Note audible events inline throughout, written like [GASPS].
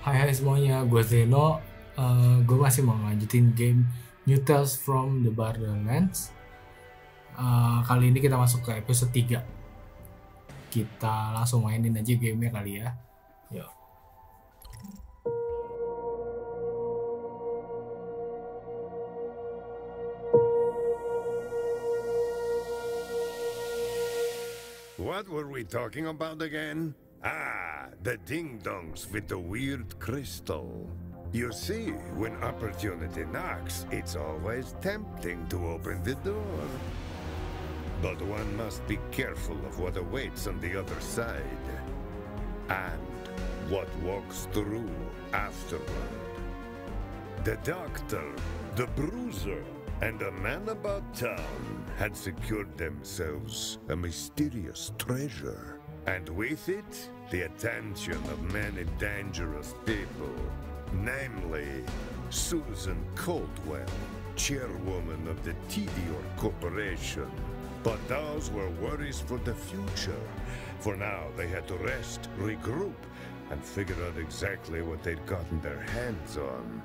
Hai hai semuanya, gue Zeno. Uh, gue masih mau lanjutin game New Tales from the Borderlands. Uh, kali ini kita masuk ke episode 3. Kita langsung mainin aja gamenya kali ya. Yuk. What were we talking about again? Ah, the ding-dongs with the weird crystal. You see, when opportunity knocks, it's always tempting to open the door. But one must be careful of what awaits on the other side. And what walks through afterward. The doctor, the bruiser, and a man about town had secured themselves a mysterious treasure. And with it, the attention of many dangerous people. Namely, Susan Caldwell, chairwoman of the Tediore Corporation. But those were worries for the future. For now, they had to rest, regroup, and figure out exactly what they'd gotten their hands on.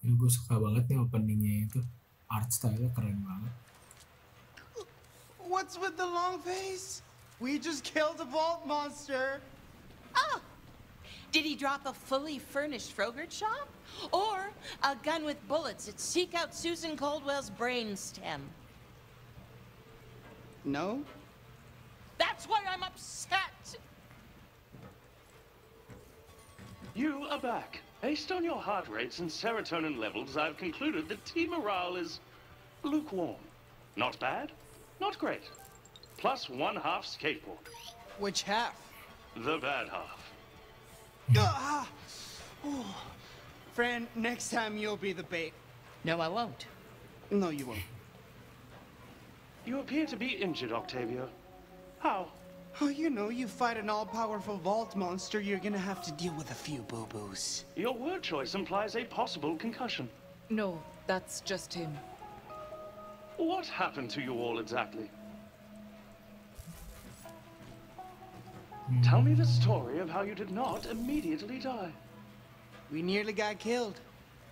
Ini gue suka banget nih openingnya itu. Art style keren banget. What's with the long face? We just killed a vault monster. Oh! Did he drop a fully furnished Frogurt shop? Or a gun with bullets that seek out Susan Caldwell's brainstem? No? That's why I'm upset! You are back. Based on your heart rates and serotonin levels, I've concluded that team morale is lukewarm. Not bad, not great. Plus one half skateboard. Which half? The bad half. Ah! Oh. Fran, next time you'll be the bait. No, I won't. No, you won't. You appear to be injured, Octavio. How? Oh, you know, you fight an all-powerful vault monster, you're gonna have to deal with a few boo-boos. Your word choice implies a possible concussion. No, that's just him. What happened to you all exactly? Tell me the story of how you did not immediately die. We nearly got killed.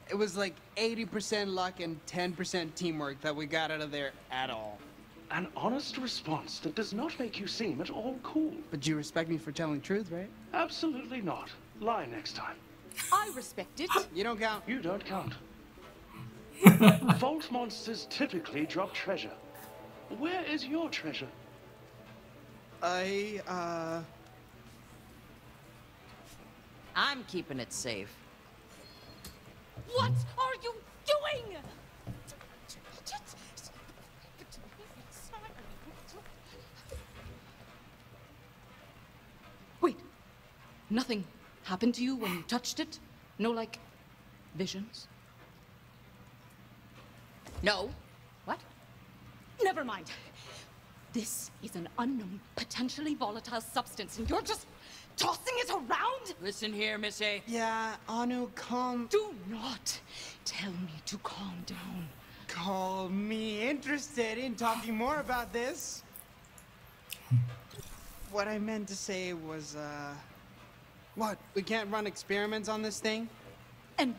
It was like 80% luck and 10% teamwork that we got out of there at all. An honest response that does not make you seem at all cool. But you respect me for telling truth, right? Absolutely not. Lie next time. I respect it. You don't count. You don't count. [LAUGHS] Vault monsters typically drop treasure. Where is your treasure? I, uh... I'm keeping it safe. What are you doing? Wait, nothing happened to you when you touched it? No, like, visions? No. What? Never mind. This is an unknown, potentially volatile substance, and you're just tossing it around? Listen here, Miss A. Yeah, Anu, calm... Do not tell me to calm down. Call me interested in talking more about this. What I meant to say was, uh... What, we can't run experiments on this thing? And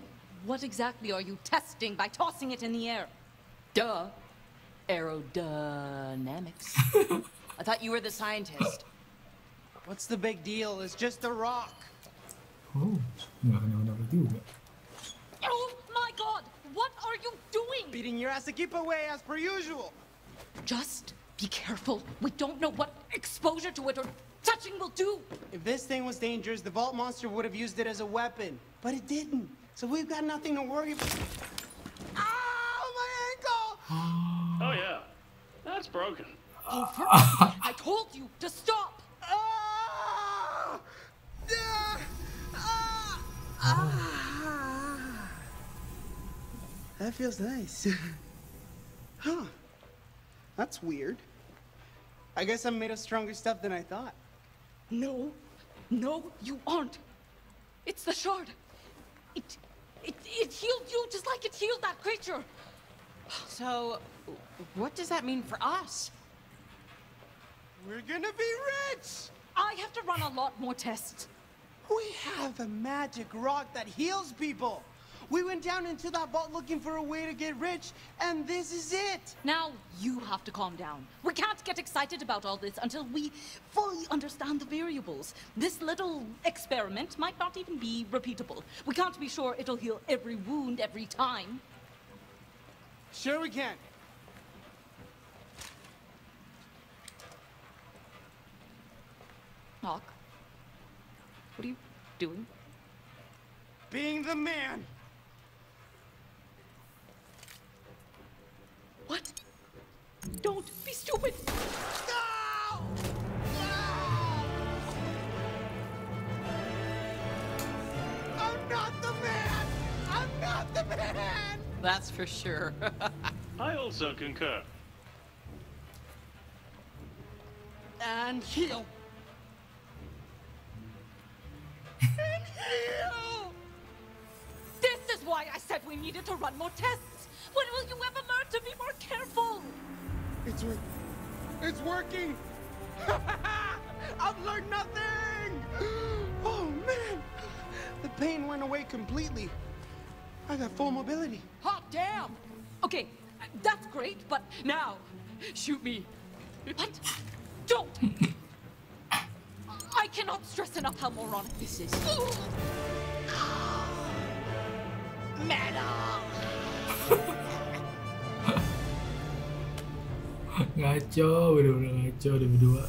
what exactly are you testing by tossing it in the air? Duh. Aerodynamics. [LAUGHS] I thought you were the scientist. What's the big deal? It's just a rock. Oh, nggak kenapa-napa juga. Oh my god! What are you doing? Beating your ass to keep away as per usual. Just be careful. We don't know what exposure to it or touching will do. If this thing was dangerous, the Vault Monster would have used it as a weapon. But it didn't. So we've got nothing to worry about. Ow, my ankle! Oh, yeah. That's broken. Oh, for [LAUGHS] I told you to stop. Ah! Ah! Ah! That feels nice. [LAUGHS] huh. That's weird. I guess I'm made of stronger stuff than I thought. No, no, you aren't. It's the shard. It, it, it healed you just like it healed that creature. So, what does that mean for us? We're gonna be rich! I have to run a lot more tests. We have a magic rock that heals people. We went down into that vault looking for a way to get rich, and this is it. Now you have to calm down. We can't get excited about all this until we fully understand the variables. This little experiment might not even be repeatable. We can't be sure it'll heal every wound every time. Sure we can. Hawk, what are you doing? Being the man. What? Don't be stupid! No! No! I'm not the man! I'm not the man! That's for sure. [LAUGHS] I also concur. And heal. and heal! [LAUGHS] This is why I said we needed to run more tests! When will you ever learn to be more careful? It's working. It's working! [LAUGHS] I've learned nothing! [GASPS] Oh man! The pain went away completely. I got full mobility. Hot damn! Okay, that's great, but now, shoot me. What? Don't! I cannot stress enough how moronic this is. ngaco bener-bener ngaco udah berdua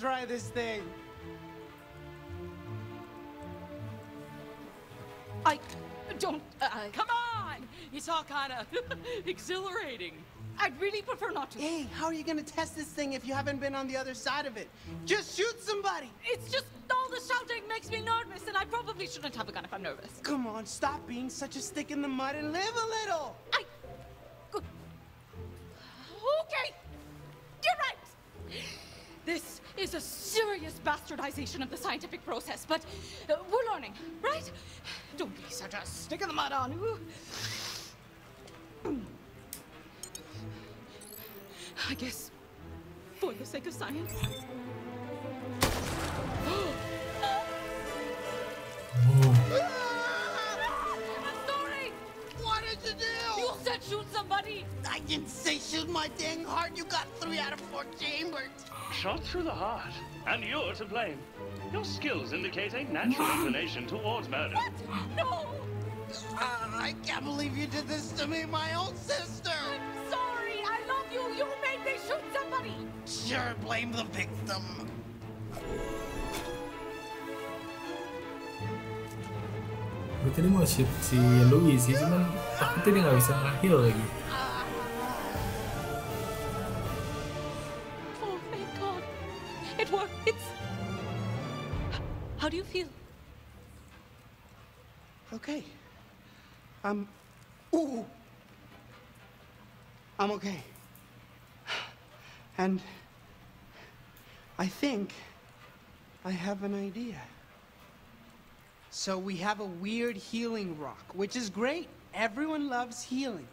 try this thing. I don't. Uh, Come on! It's all kind of [LAUGHS] exhilarating. I'd really prefer not to. Hey, how are you gonna test this thing if you haven't been on the other side of it? Just shoot somebody! It's just all the shouting makes me nervous, and I probably shouldn't have a gun if I'm nervous. Come on, stop being such a stick in the mud and live a little! I. Good. Okay! You're right! This is a serious bastardization of the scientific process, but uh, we're learning, right? Don't be such a stick in the mud on. I guess, for the sake of science. I'm [GASPS] What did you do? You said shoot somebody! I didn't say shoot my dang heart. You got three out of four chambers. Shot through the heart. And you're to blame. Your skills indicate a natural [LAUGHS] inclination towards murder. What? No! Uh, I can't believe you did this to me, my own sister. I'm sorry! I love you! You made me shoot somebody! Sure, blame the victim. Gue tadi mau shoot si Louis sih cuman takutnya dia nggak bisa heal lagi Oh, thank God. It worked. How do you feel? Okay. I'm. Ooh. I'm okay. And I think I have an idea. So we have a weird healing rock, which is great. Everyone loves healing.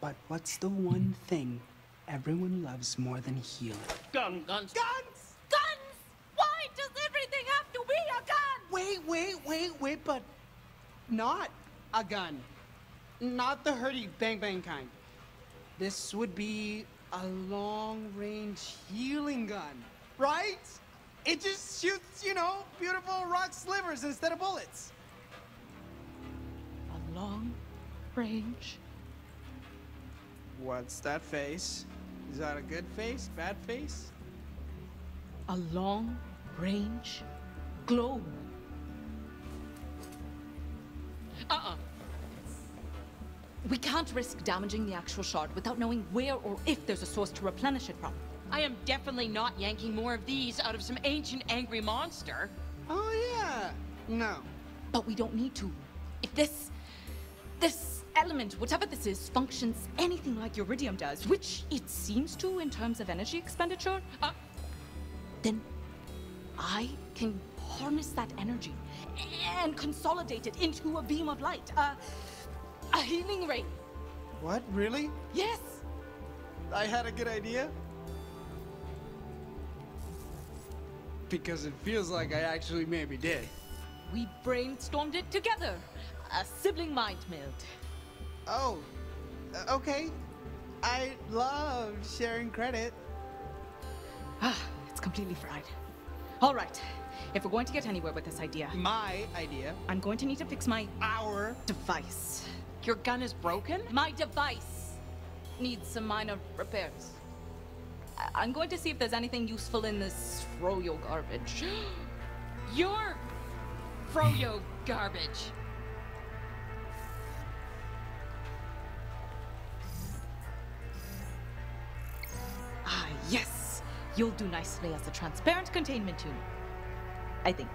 But what's the one thing everyone loves more than healing? Gun. Guns. Guns! Guns! Why does everything have to be a gun? Wait, wait, wait, wait, but not a gun. Not the hurdy bang bang kind. This would be a long range healing gun, right? It just shoots, you know, beautiful rock slivers instead of bullets. A long range. What's that face? Is that a good face? Bad face? A long range globe. Uh-uh. We can't risk damaging the actual shard without knowing where or if there's a source to replenish it from. I am definitely not yanking more of these out of some ancient angry monster. Oh, yeah. No. But we don't need to. If this. this element, whatever this is, functions anything like Eridium does, which it seems to in terms of energy expenditure, uh, then I can harness that energy and consolidate it into a beam of light. Uh, a healing ray. What? Really? Yes! I had a good idea? Because it feels like I actually maybe did. We brainstormed it together. A sibling mind meld. Oh, uh, okay. I love sharing credit. Ah, it's completely fried. All right. If we're going to get anywhere with this idea, My idea. I'm going to need to fix my Our. device. Your gun is broken? My device needs some minor repairs. I'm going to see if there's anything useful in this froyo garbage. [GASPS] Your froyo garbage. ah, yes! You'll do nicely as a transparent containment unit. I think.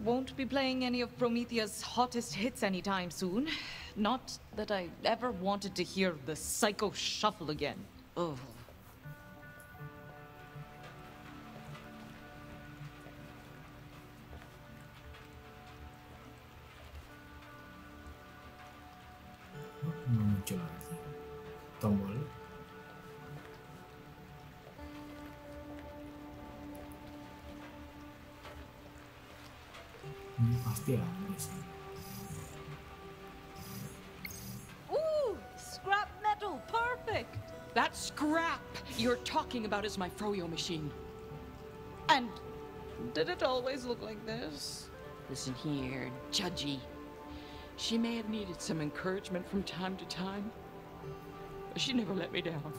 Won't be playing any of Promethea's hottest hits anytime soon. Not that I ever wanted to hear the Psycho Shuffle again. Oh. Talking about is my froyo machine. And did it always look like this? Listen here, Judgy. She may have needed some encouragement from time to time, but she never let me down.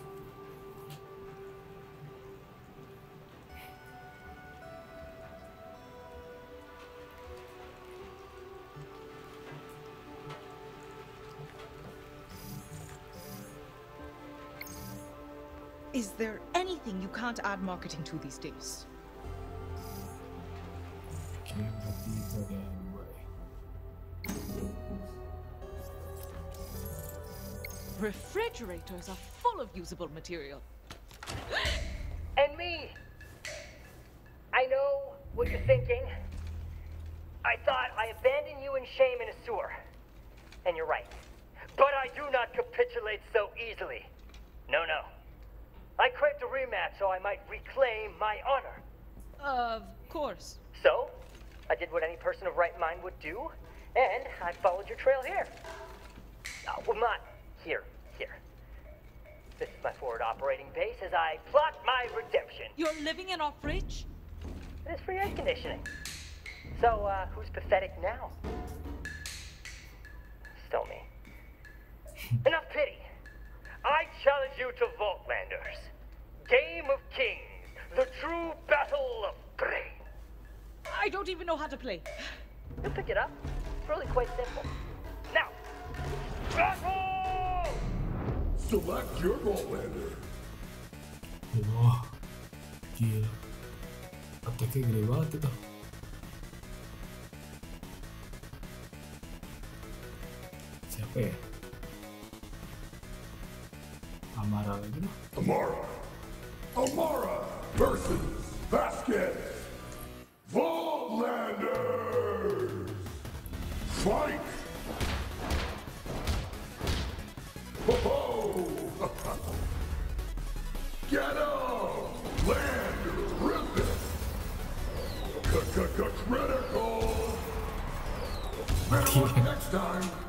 Is there you can't add marketing to these days? oke berarti itu ada dua ya Refrigerators are full of usable material. And me. I know what you're thinking. I thought I abandoned you in shame in a sewer. And you're right. But I do not capitulate so easily. No, no. I craved a rematch so I might reclaim my honor. Of course. So, I did what any person of right mind would do, and I followed your trail here. Uh, well, not here, here. This is my forward operating base as I plot my redemption. You're living in our fridge? It is free air conditioning. So, uh, who's pathetic now? Still me. [LAUGHS] Enough pity. I challenge you to Vaultlanders. Game of Kings. The true battle of brain. I don't even know how to play. You'll pick it up. It's really quite simple. Now, battle! Select your Vaultlander. wah gila attacknya gede banget itu siapa ya Amara lagi nih Amara. Amara versus Vasquez. Vaultlanders! Fight! Ho ho! Get him! Land ripping! C -c -c Critical! Next time!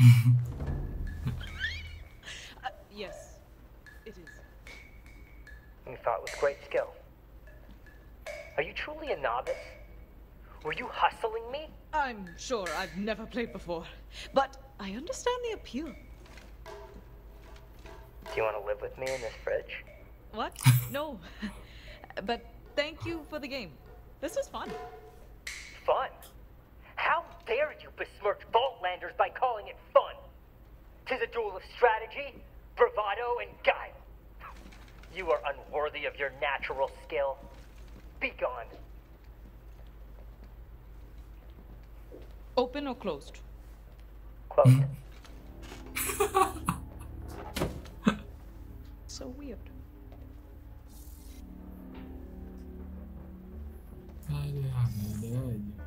Uh, yes, it is. You fought with great skill. Are you truly a novice? Were you hustling me? I'm sure I've never played before, but I understand the appeal. Do you want to live with me in this fridge? What? [LAUGHS] no. but thank you for the game. This was fun. Fun? How besmirch Vaultlanders by calling it fun? Tis a duel of strategy, bravado, and guile. You are unworthy of your natural skill. Be gone. Open or closed? Closed. [LAUGHS] So weird. Ah, ada ada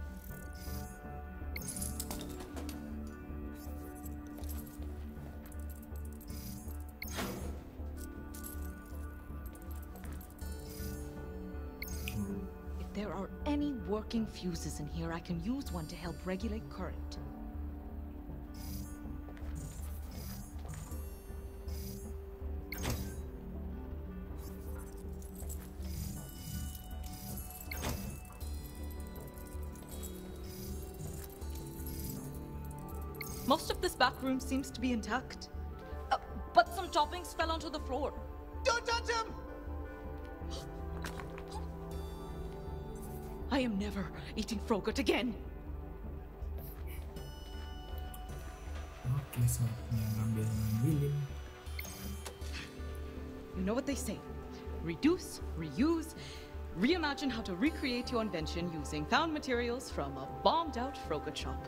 working fuses in here, I can use one to help regulate current. Most of this back room seems to be intact. Uh, but some toppings fell onto the floor. Don't touch him! I am never eating Frogurt again. Ngambil ngambilin. You know what they say reduce, reuse, reimagine how to recreate your invention using found materials from a bombed out Frogurt shop.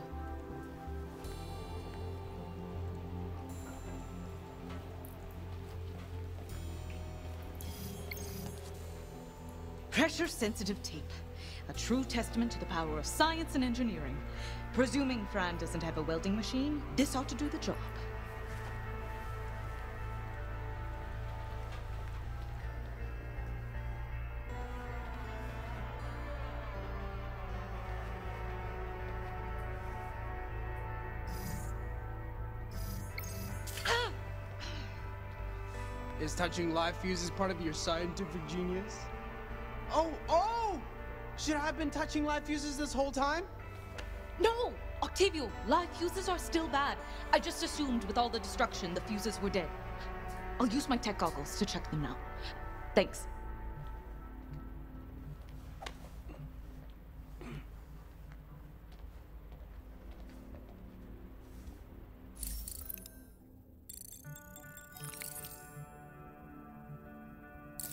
Pressure sensitive tape. A true testament to the power of science and engineering. Presuming Fran doesn't have a welding machine, this ought to do the job. Is touching live fuses part of your scientific genius? Oh, oh! Should I have been touching live fuses this whole time? No! Octavio, live fuses are still bad. I just assumed with all the destruction the fuses were dead. I'll use my tech goggles to check them now. Thanks.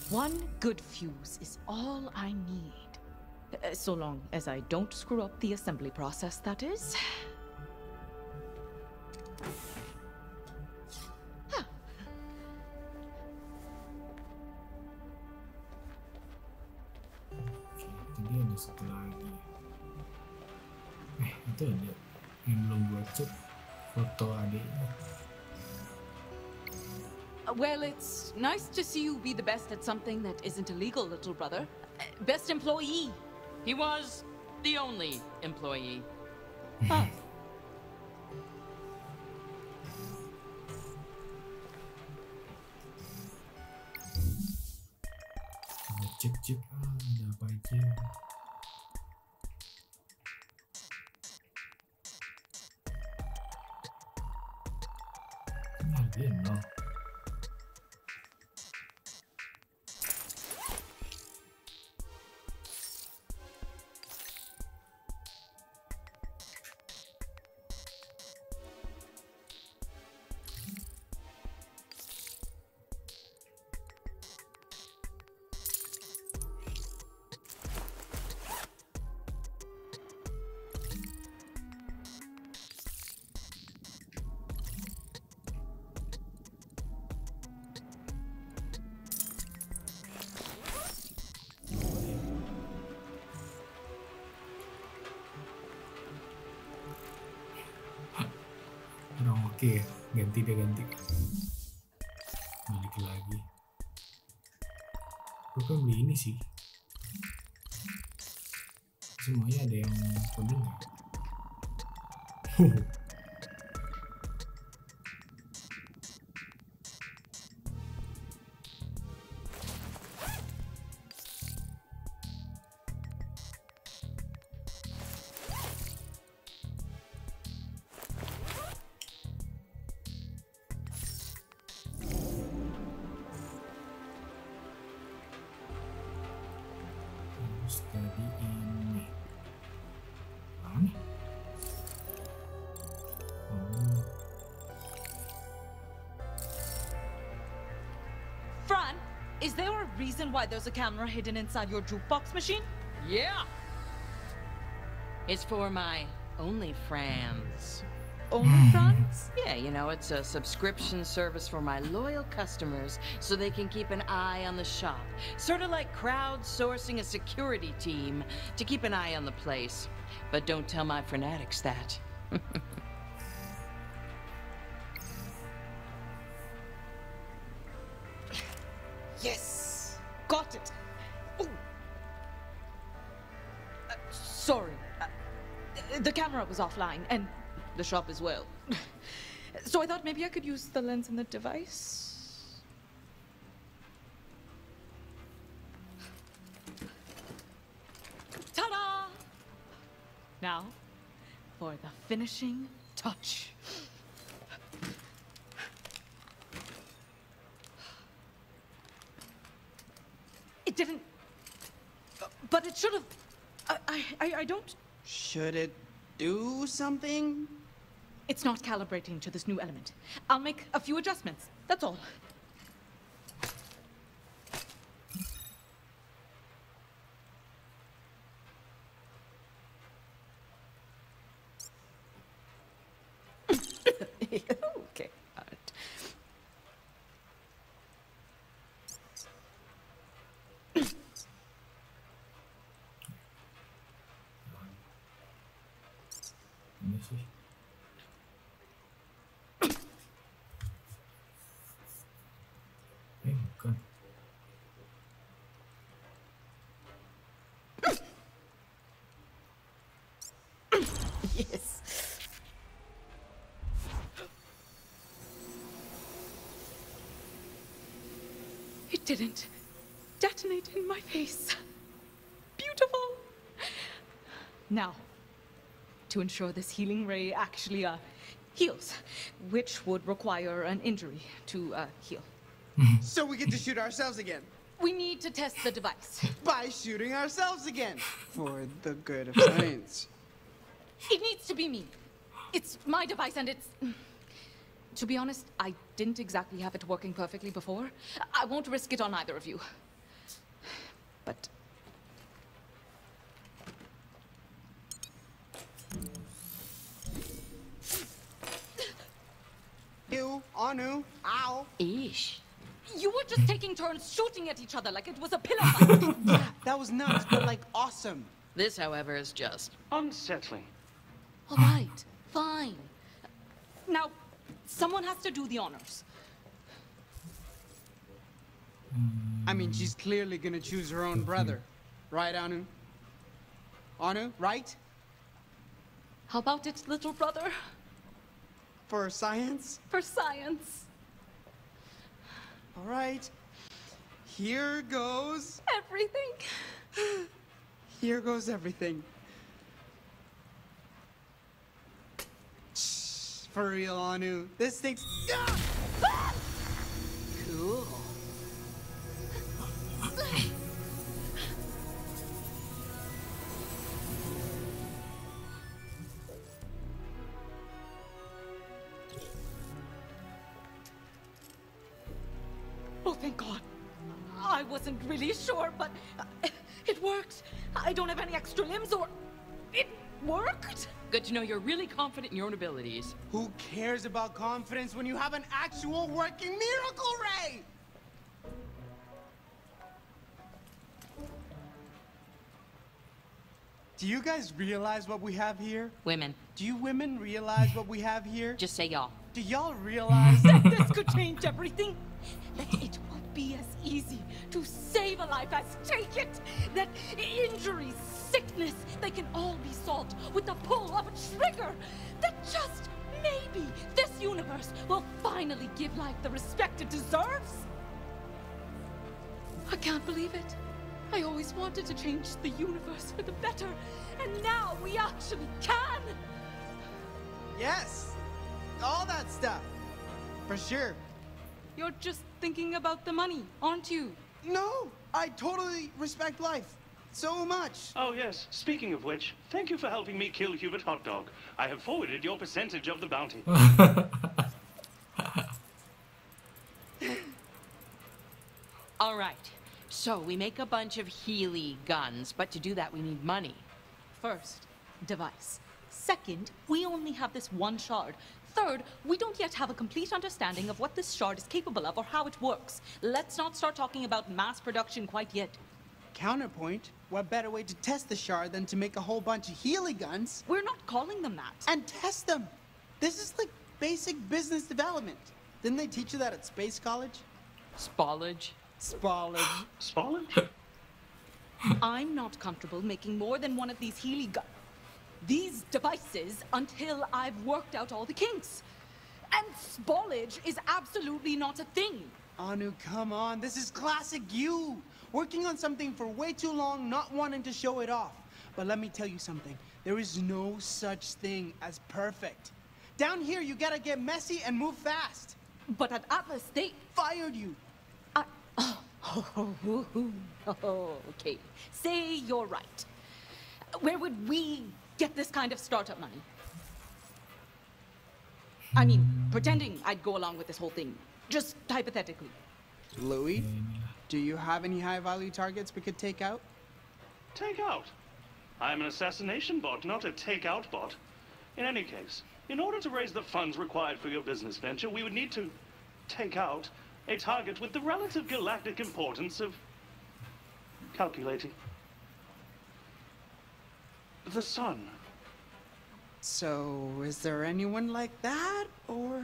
One good fuse is all I need. Uh, so long as I don't screw up the assembly process, that is. Uh, Well, it's nice to see you be the best at something that isn't illegal, little brother. Uh, Best employee. He was the only employee. Huh. Coba cek-cek ah, ada apa Oke, ganti deh ganti. Balik lagi. Gue kan beli ini sih. Semuanya ada yang kuning ya? [LAUGHS] there's a camera hidden inside your jukebox machine? Yeah. It's for my only [LAUGHS] friends. Yeah, you know, it's a subscription service for my loyal customers so they can keep an eye on the shop. Sort of like crowdsourcing a security team to keep an eye on the place. But don't tell my fanatics that. [LAUGHS] offline, and the shop as well. [LAUGHS] so I thought maybe I could use the lens in the device. Ta-da! Now, for the finishing touch. It didn't. But it should have. I, I, I don't. Should it do something? It's not calibrating to this new element. I'll make a few adjustments. That's all. okay. got it. ini sih. Eh, bukan. Yes. It didn't detonate in my face. Beautiful. Now, to ensure this healing ray actually uh, heals, which would require an injury to uh, heal. So we get to shoot ourselves again. We need to test the device. By shooting ourselves again. For the good of science. It needs to be me. It's my device and it's. To be honest, I didn't exactly have it working perfectly before. I won't risk it on either of you. But. Ew, Anu, ow. Eesh. You were just taking turns shooting at each other like it was a pillow fight. [LAUGHS] Yeah, that was nuts, but like awesome. This, however, is just. Unsettling. All right, fine. Now, someone has to do the honors. I mean, she's clearly gonna choose her own brother. Right, Anu? Anu, right? How about it, little brother? For science? For science. All right. Here goes. Everything. Here goes everything. For real, Anu. This thing's. Ah! Cool. Know you're really confident in your own abilities. Who cares about confidence when you have an actual working miracle ray? Do you guys realize what we have here? Women, Do you women realize what we have here? just say y'all. Do y'all realize? that this could [LAUGHS] change everything. That it won't be as easy to save a life as take it. That injuries, sickness, they can all be solved with the pull of a trigger. That just maybe this universe will finally give life the respect it deserves. I can't believe it. I always wanted to change the universe for the better, and now we actually can. yes. All that stuff. For sure. You're just thinking about the money, aren't you? No, I totally respect life. So much. Oh, yes. Speaking of which, thank you for helping me kill Hubert Hot Dog. I have forwarded your percentage of the bounty. [LAUGHS] All right. So we make a bunch of Healy guns, but to do that we need money. First, device. Second, we only have this one shard. Third, we don't yet have a complete understanding of what this shard is capable of or how it works. Let's not start talking about mass production quite yet. Counterpoint. What better way to test the shard than to make a whole bunch of Healy guns We're not calling them that. and test them? This is like basic business development. Didn't they teach you that at Space College? Spallage. Spallage. [GASPS] Spallage? I'm not comfortable making more than one of these Healy gun. These devices until I've worked out all the kinks. And spoilage is absolutely not a thing. Anu, come on. This is classic you. Working on something for way too long, not wanting to show it off. But let me tell you something. There is no such thing as perfect. Down here, you gotta get messy and move fast. But at Atlas, they Fired you. I, oh, [LAUGHS] okay. Say you're right. Where would we get this kind of startup money? I mean, pretending I'd go along with this whole thing. Just hypothetically. Louis, do you have any high value targets we could take out? Take out. I'm an assassination bot, not a take-out bot. In any case, in order to raise the funds required for your business venture, we would need to take out a target with the relative galactic importance of calculating. The sun. So, is there anyone like that, or?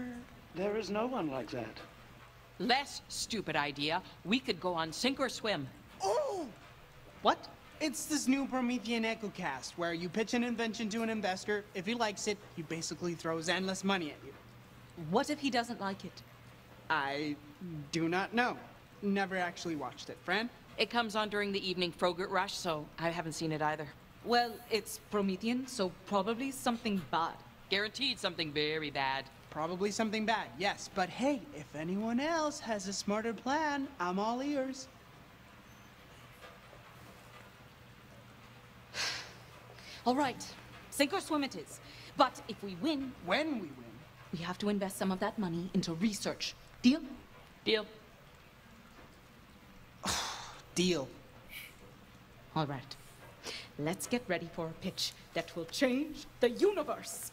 There is no one like that. Less stupid idea. We could go on sink or swim. Oh! What? It's this new Promethean EchoCast, where you pitch an invention to an investor. If he likes it, he basically throws endless money at you. What if he doesn't like it? I do not know. Never actually watched it. Fran? It comes on during the evening Frogurt rush, so I haven't seen it either. Well, it's Promethean, so probably something bad. Guaranteed something very bad. Probably something bad, yes. But hey, if anyone else has a smarter plan, I'm all ears. [SIGHS] All right, sink or swim it is. But if we win, When we win. we have to invest some of that money into research. Deal? Deal. [SIGHS] Deal. All right. Let's get ready for a pitch that will change the universe.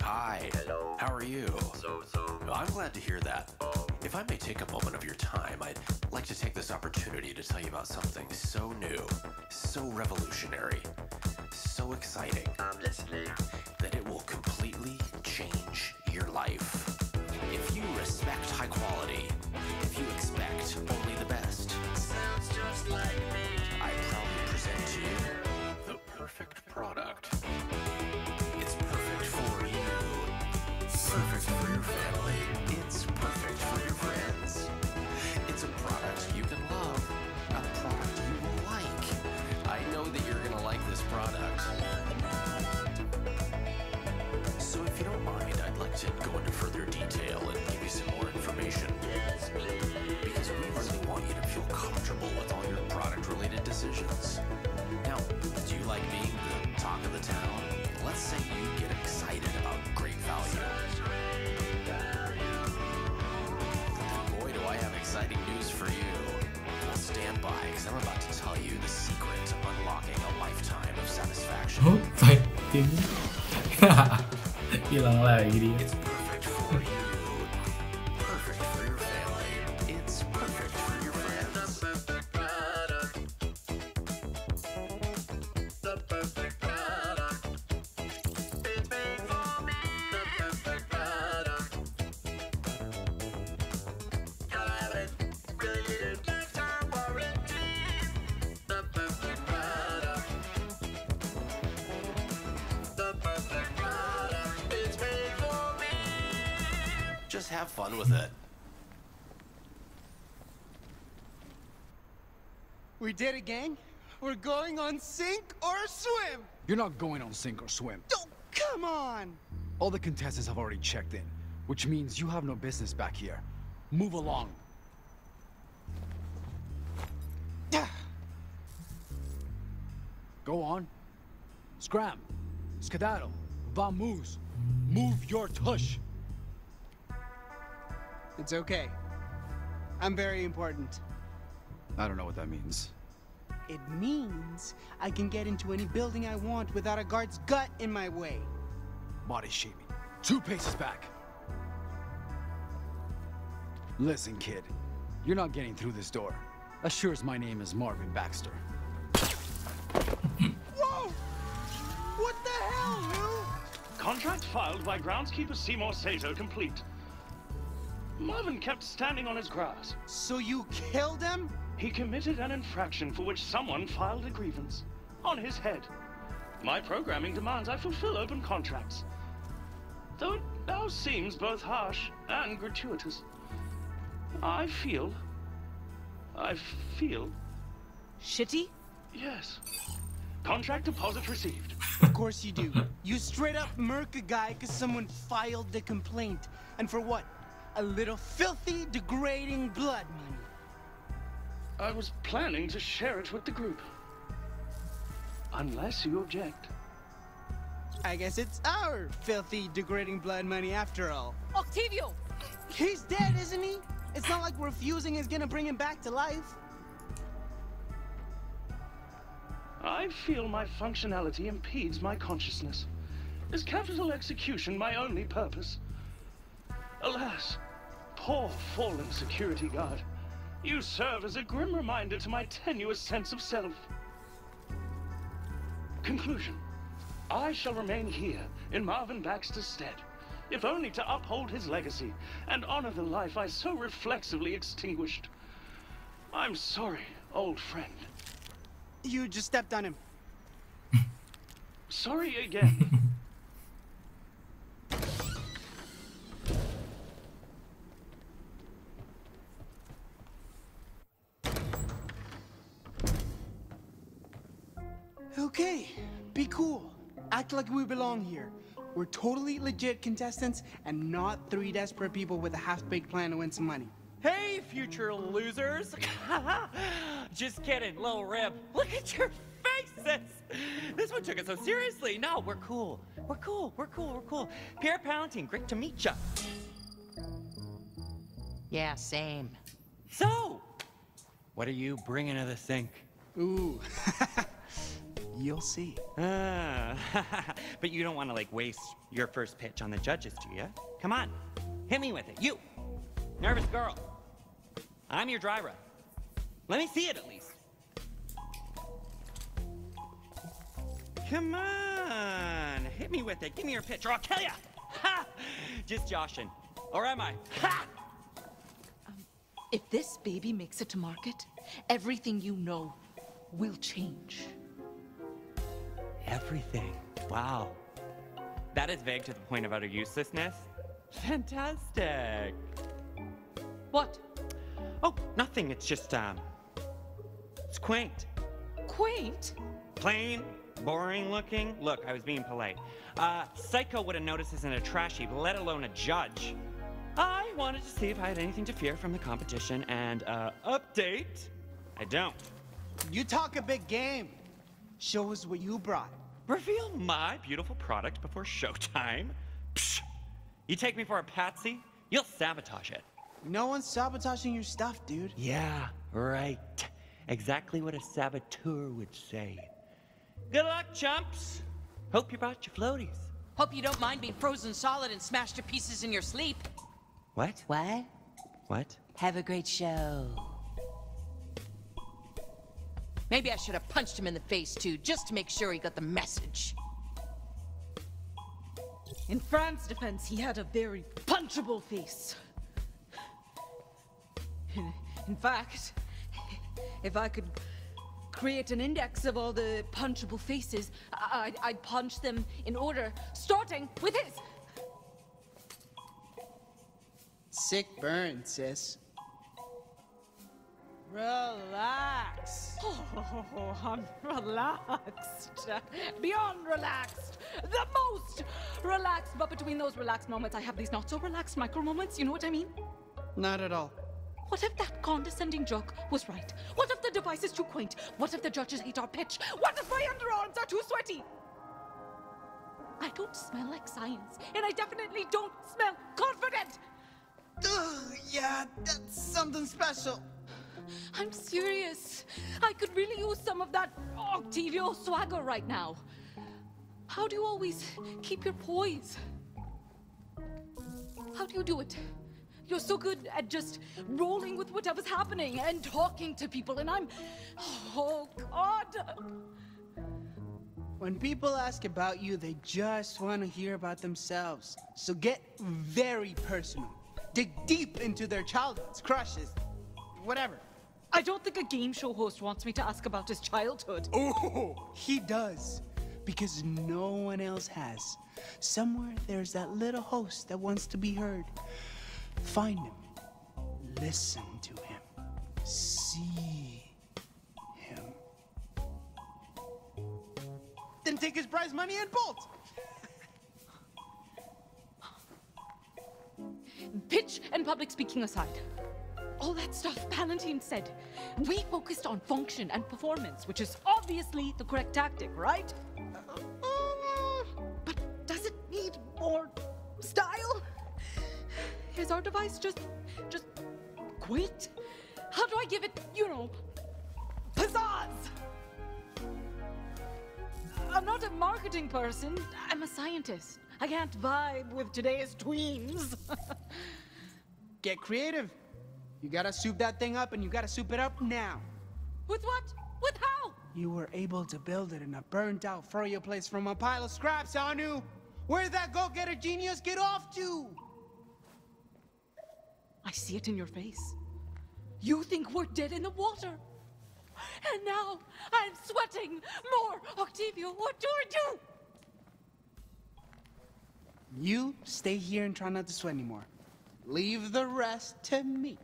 Hi. Hello. How are you? So, so. I'm glad to hear that. If I may take a moment of your time, I'd like to take this opportunity to tell you about something so new, so revolutionary, so exciting. I'm listening. That it will completely change your life. If you respect high quality, mind, I'd go into further detail and give you some more information. Yes. Because we really want you to feel comfortable with all your product-related decisions. Now, do you like being the talk of the town? Let's say you get excited about great value. Boy, do I have exciting news for you. Well, stand by, because I'm about to tell you the secret to unlocking a lifetime of satisfaction. Oh, [LAUGHS] lagi dia. Gang. We're going on sink or swim. You're not going on sink or swim. Oh, come on. All the contestants have already checked in, which means you have no business back here. Move along. [SIGHS] Go on. Scram. Skedaddle. Vamoose. Move your tush. It's okay. I'm very important. I don't know what that means. It means I can get into any building I want without a guard's gut in my way. Body shaming. Two paces back. Listen, kid. You're not getting through this door. Assure as my name is Marvin Baxter. Whoa! What the hell, Lou? Contract filed by groundskeeper Seymour Sato complete. Marvin kept standing on his grass. So you killed him? He committed an infraction for which someone filed a grievance. On his head. My programming demands I fulfill open contracts. Though it now seems both harsh and gratuitous. I feel... I feel... Shitty? Yes. Contract deposit received. Of course you do. You straight up murk a guy because someone filed the complaint. And for what? A little filthy, degrading blood money. I was planning to share it with the group. Unless you object. I guess it's our filthy, degrading blood money after all. Octavio! He's dead, isn't he? It's not like refusing is gonna bring him back to life. I feel my functionality impedes my consciousness. Is capital execution my only purpose? Alas, poor fallen security guard. You serve as a grim reminder to my tenuous sense of self. Conclusion. I shall remain here in Marvin Baxter's stead, if only to uphold his legacy and honor the life I so reflexively extinguished. I'm sorry, old friend. You just stepped on him. Sorry again. [LAUGHS] Okay, be cool. Act like we belong here. We're totally legit contestants and not three desperate people with a half-baked plan to win some money. Hey, future losers! [LAUGHS] Just kidding, little rib. Look at your faces! This one took it so seriously. No, we're cool. We're cool. We're cool. We're cool. Pierre Palantine, great to meet ya. Yeah, same. So, what are you bringing to the sink? Ooh. [LAUGHS] You'll see. Ah, [LAUGHS] but you don't want to like waste your first pitch on the judges, do you? Come on, hit me with it. You, nervous girl. I'm your driver. Let me see it at least. Come on, hit me with it. Give me your pitch, or I'll kill you. Ha! Just joshing. Or am I? Ha! If this baby makes it to market, everything you know will change. Everything. Wow. That is vague to the point of utter uselessness. Fantastic. What? Oh, nothing. It's just, um. It's quaint. Quaint? Plain, boring looking. Look, I was being polite. Uh, Psycho would have noticed this in a trash heap, let alone a judge. I wanted to see if I had anything to fear from the competition, and, uh, update. I don't. You talk a big game. Show us what you brought. Reveal my beautiful product before showtime? Psh! You take me for a patsy? You'll sabotage it. No one's sabotaging your stuff, dude. Yeah, right. Exactly what a saboteur would say. Good luck, chumps. Hope you brought your floaties. Hope you don't mind being frozen solid and smashed to pieces in your sleep. What? What? What? Have a great show. Maybe I should have punched him in the face too, just to make sure he got the message. In Fran's defense, he had a very punchable face. In fact, if I could create an index of all the punchable faces, I- I'd, I'd punch them in order, starting with his. Sick burn, sis. Relax. Oh, I'm relaxed. Beyond relaxed. The most relaxed. But between those relaxed moments, I have these not so relaxed micro moments. You know what I mean? Not at all. What if that condescending joke was right? What if the device is too quaint? What if the judges hate our pitch? What if my underarms are too sweaty? I don't smell like science, and I definitely don't smell confident! Ugh, yeah, that's something special. I'm serious. I could really use some of that Octavio swagger right now. How do you always keep your poise? How do you do it? You're so good at just rolling with whatever's happening and talking to people, and I'm. Oh, God! When people ask about you, they just want to hear about themselves. So get very personal. Dig deep into their childhoods, crushes, whatever. I don't think a game show host wants me to ask about his childhood. Oh, he does. Because no one else has. Somewhere there's that little host that wants to be heard. Find him. Listen to him. See him. Then take his prize money and bolt. Pitch and public speaking aside, all that stuff Palantine said, we focused on function and performance, which is obviously the correct tactic, right? Uh, but does it need more style? Is our device just, just quaint? How do I give it, you know, pizzazz? I'm not a marketing person. I'm a scientist. I can't vibe with today's tweens. [LAUGHS] Get creative. You gotta soup that thing up and you gotta soup it up now. With what? With how? You were able to build it in a burnt out froyo place from a pile of scraps, Anu. Where'd that go-getter genius get off to? I see it in your face. You think we're dead in the water. And now I'm sweating more. Octavio, what do I do? You stay here and try not to sweat anymore. Leave the rest to me.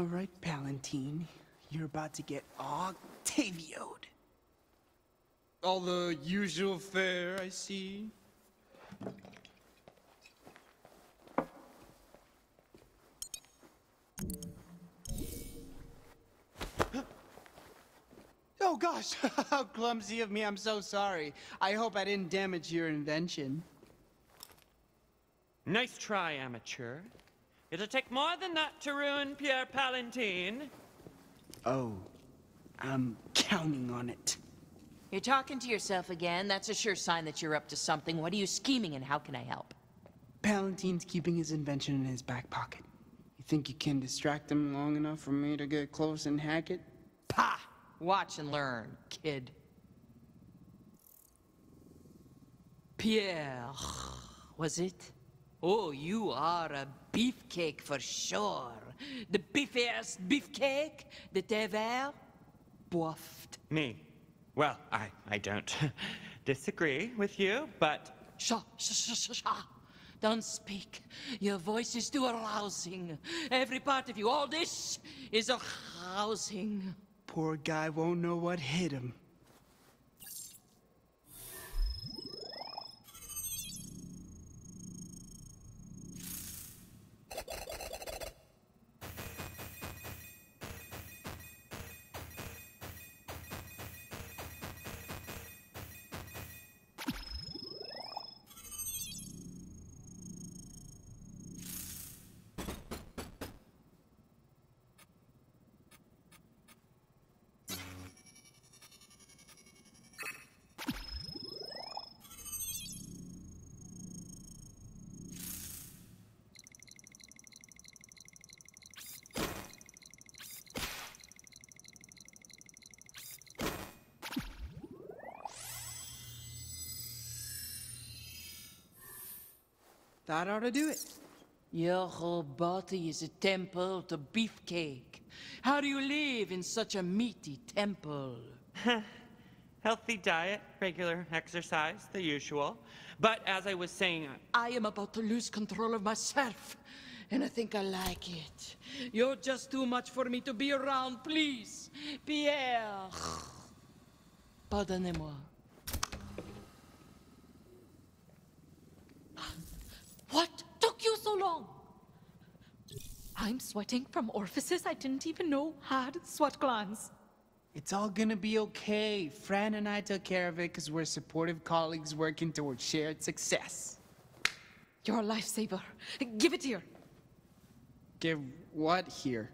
All right, Palantine. You're about to get Octavioed. All the usual fare, I see. [GASPS] Oh gosh, [LAUGHS] how clumsy of me. I'm so sorry. I hope I didn't damage your invention. Nice try, amateur. It'll take more than that to ruin Pierre Palantine. Oh, I'm counting on it. You're talking to yourself again. That's a sure sign that you're up to something. What are you scheming and how can I help? Palantine's keeping his invention in his back pocket. You think you can distract him long enough for me to get close and hack it? Pah! Watch and learn, kid. Pierre, was it? Oh, you are a beefcake for sure. The beefiest beefcake that ever boffed. Me? Well, I, I don't [LAUGHS] disagree with you, but. Sha, sha, sha, sha, sha. Don't speak. Your voice is too arousing. Every part of you, all this is arousing. Poor guy won't know what hit him. That ought to do it. Your whole body is a temple to beefcake. How do you live in such a meaty temple? [LAUGHS] Healthy diet, regular exercise, the usual. But as I was saying, I am about to lose control of myself, and I think I like it. You're just too much for me to be around, please. Pierre. Pardonnez-moi. What took you so long? I'm sweating from orifices I didn't even know had sweat glands. It's all gonna be okay. Fran and I took care of it because we're supportive colleagues working towards shared success. You're a lifesaver. Give it here. Give what here?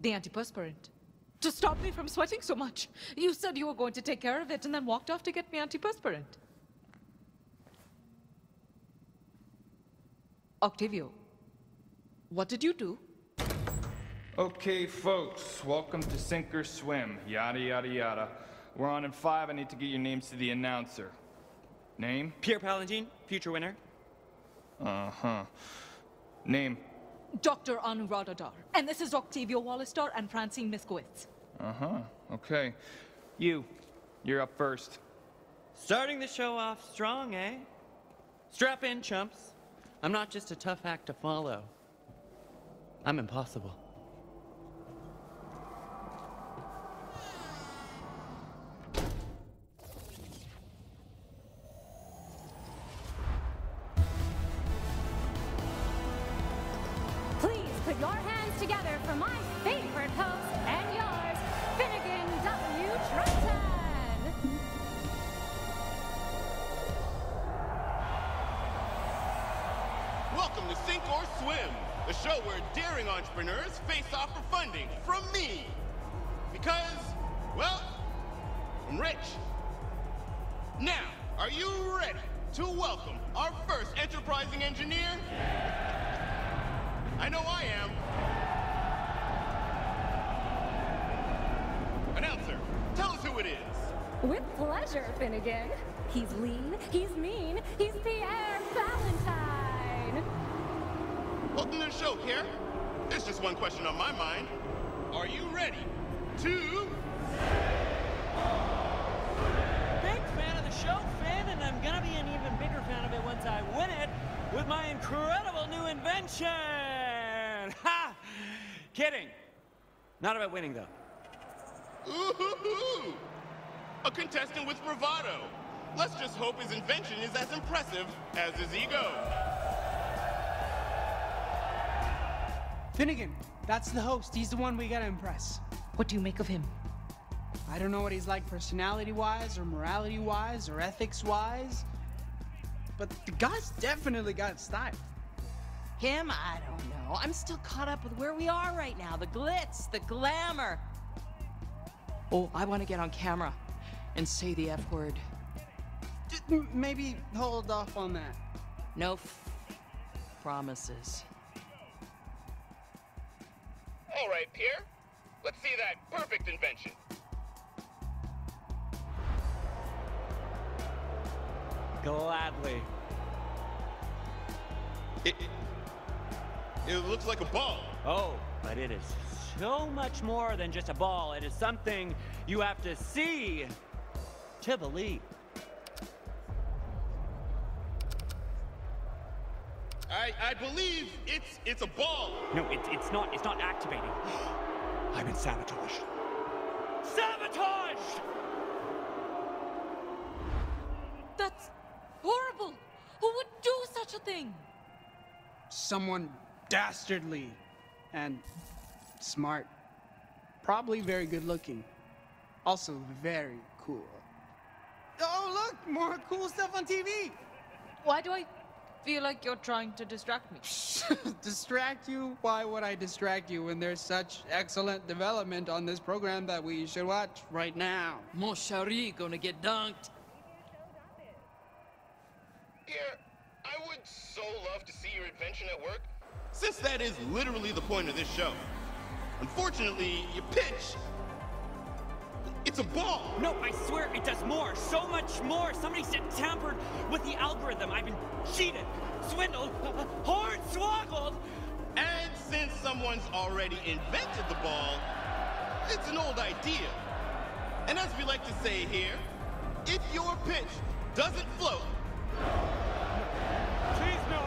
The antiperspirant. To stop me from sweating so much. You said you were going to take care of it and then walked off to get me antiperspirant. Octavio, what did you do? Okay, folks, welcome to Sink or Swim. Yada, yada, yada. We're on in five. I need to get your names to the announcer. Name? Pierre Palantine, future winner. Uh huh. Name? Dr. Anuradha Dhar. And this is Octavio Wallace-Dhar and Francine Miskowicz. Uh huh. Okay. You, you're up first. Starting the show off strong, eh? Strap in, chumps. I'm not just a tough act to follow. I'm impossible. Pleasure, Finnegan. He's lean, he's mean, he's Pierre Palantine. Welcome to the show, Pierre. There's just one question on my mind. Are you ready to... Big fan of the show, Finn, and I'm gonna be an even bigger fan of it once I win it with my incredible new invention! [LAUGHS] Ha! Kidding. Not about winning, though. Ooh, a contestant with bravado. Let's just hope his invention is as impressive as his ego. Finnegan, that's the host. He's the one we gotta impress. What do you make of him? I don't know what he's like personality wise, or morality wise, or ethics wise. But the guy's definitely got style. Him? I don't know. I'm still caught up with where we are right now. The glitz, the glamour. Oh, I want to get on camera and say the F word. Maybe hold off on that. No f- promises. All right, Pierre. Let's see that perfect invention. Gladly. It, it looks like a ball. Oh, but it is so much more than just a ball. It is something you have to see to believe. I, I believe it's it's a ball. No, it, it's not. It's not activating. [GASPS] I've been sabotaged. Sabotaged! That's horrible. Who would do such a thing? Someone dastardly and smart. Probably very good looking. Also very cool. Oh, look! More cool stuff on TV! Why do I feel like you're trying to distract me? [LAUGHS] distract you? Why would I distract you when there's such excellent development on this program that we should watch right now? Mon chéri, gonna get dunked. Pierre, I would so love to see your invention at work, since that is literally the point of this show. Unfortunately, your pitch. It's a ball! No, I swear it does more. So much more. Somebody said tampered with the algorithm. I've been cheated, swindled, [LAUGHS] hornswoggled. And since someone's already invented the ball, it's an old idea. And as we like to say here, if your pitch doesn't float, Please, no.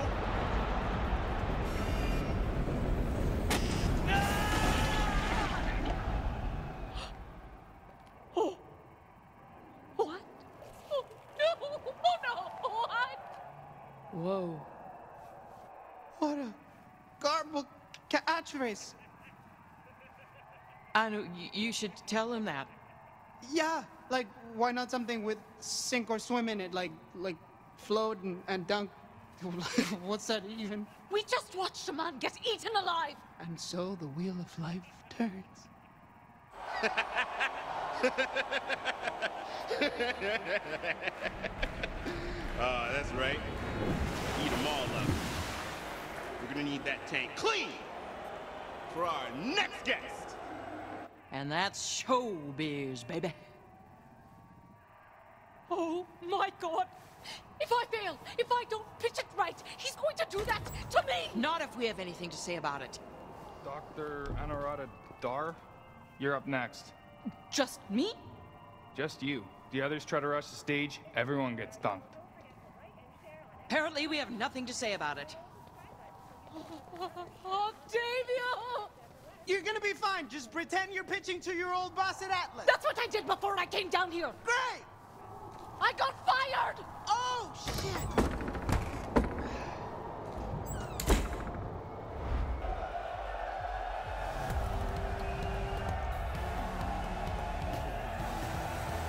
Oh. What? Oh, no! Oh, no! What? Whoa. What a garble catchphrase. Anu, y- you should tell him that. Yeah, like why not something with sink or swim in it, like like float and, and dunk. [LAUGHS] What's that even? We just watched a man get eaten alive! And so the wheel of life turns. [LAUGHS] Ah, that's right. Eat them all up. We're gonna need that tank clean for our next guest. And that's showbiz, baby. Oh my god! If I fail, if I don't pitch it right, he's going to do that to me! Not if we have anything to say about it. Dr. Anuradha Dhar, you're up next. Just me? Just you. The others try to rush the stage, everyone gets dunked. Apparently, we have nothing to say about it. Oh, Octavio! You're gonna be fine. Just pretend you're pitching to your old boss at Atlas. That's what I did before I came down here! Great! I got fired! Oh shit!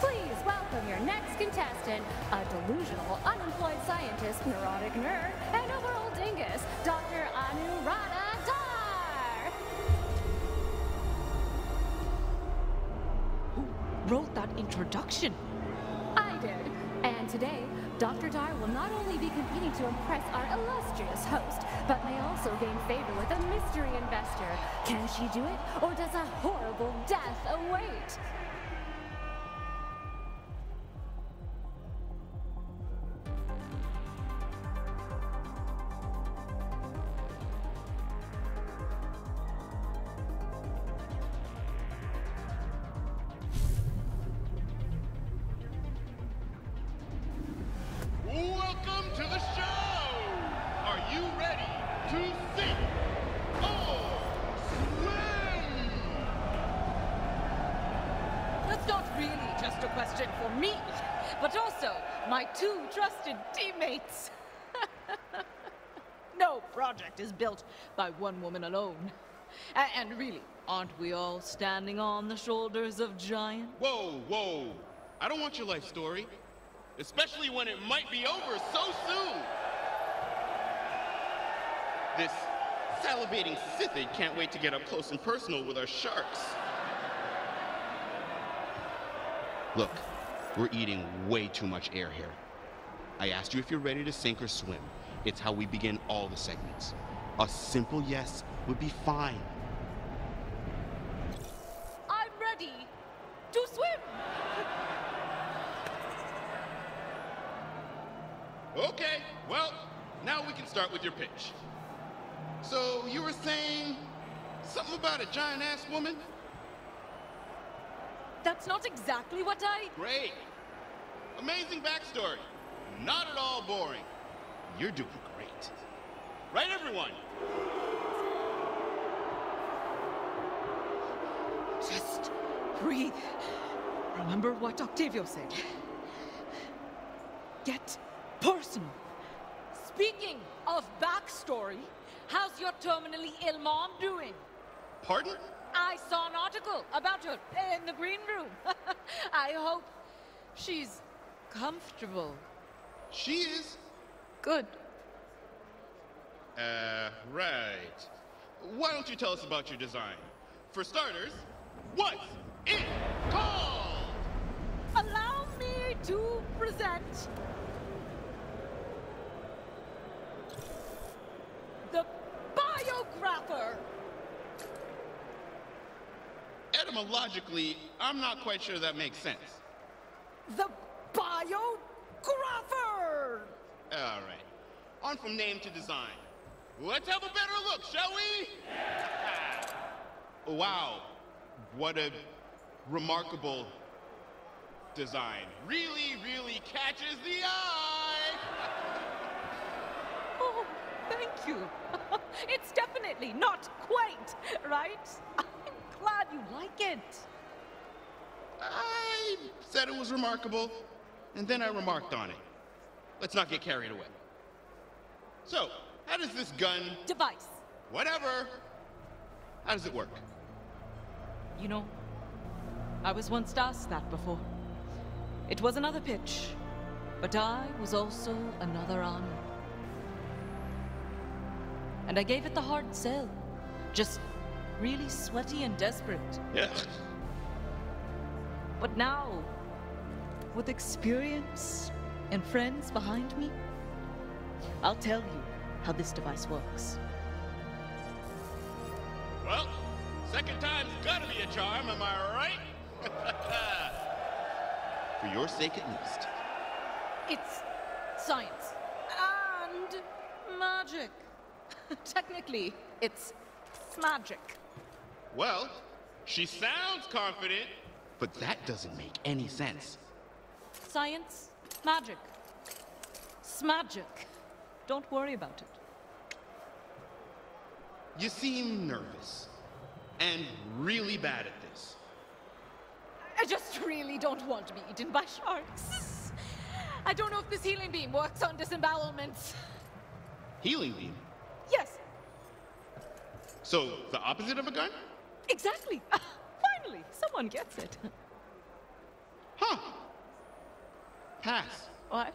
Please welcome your next contestant, a delusional, unemployed scientist, neurotic nerd, introduction. I did. And today, Dr. Dhar will not only be competing to impress our illustrious host, but may also gain favor with a mystery investor. Can she do it, or does a horrible death await? Teammates. [LAUGHS] no project is built by one woman alone. A- and really, aren't we all standing on the shoulders of giants? Whoa, whoa. I don't want your life story. Especially when it might be over so soon. This salivating Sithid can't wait to get up close and personal with our sharks. Look, we're eating way too much air here. I asked you if you're ready to sink or swim. It's how we begin all the segments. A simple yes would be fine. I'm ready to swim! Okay, well, now we can start with your pitch. So, you were saying something about a giant ass woman? That's not exactly what I. Great. Amazing backstory. Not at all boring. You're doing great. Right, everyone? Just breathe. Remember what Octavio said. Get personal. Speaking of backstory, how's your terminally ill mom doing? Pardon? I saw an article about her in the green room. [LAUGHS] I hope she's comfortable. She is. Good. Uh, right. Why don't you tell us about your design? For starters, what's it called? Allow me to present the biographer. Etymologically, I'm not quite sure that makes sense. The biographer. All right. On from name to design. Let's have a better look, shall we? [LAUGHS] Oh, wow. What a remarkable design really, really catches the eye. [LAUGHS] Oh, thank you. [LAUGHS] it's definitely not quaint, right? I'm glad you like it. I said it was remarkable, and then I remarked on it. Let's not get carried away. So, how does this gun... Device. Whatever. How does it work? You know, I was once asked that before. It was another pitch, but I was also another Anu. And I gave it the hard sell. Just really sweaty and desperate. Yeah. But now, with experience and friends behind me, I'll tell you how this device works. Well, second time's gotta be a charm, am I right? [LAUGHS] For your sake at least. It's science and magic. [LAUGHS] Technically, it's magic. Well, she sounds confident, but that doesn't make any sense. Science, magic. Smagic. Don't worry about it. You seem nervous. And really bad at this. I just really don't want to be eaten by sharks. I don't know if this healing beam works on disembowelments. Healing beam. Yes, So, the opposite of a gun? exactly. [LAUGHS] Finally, someone gets it. Huh. Pass. What?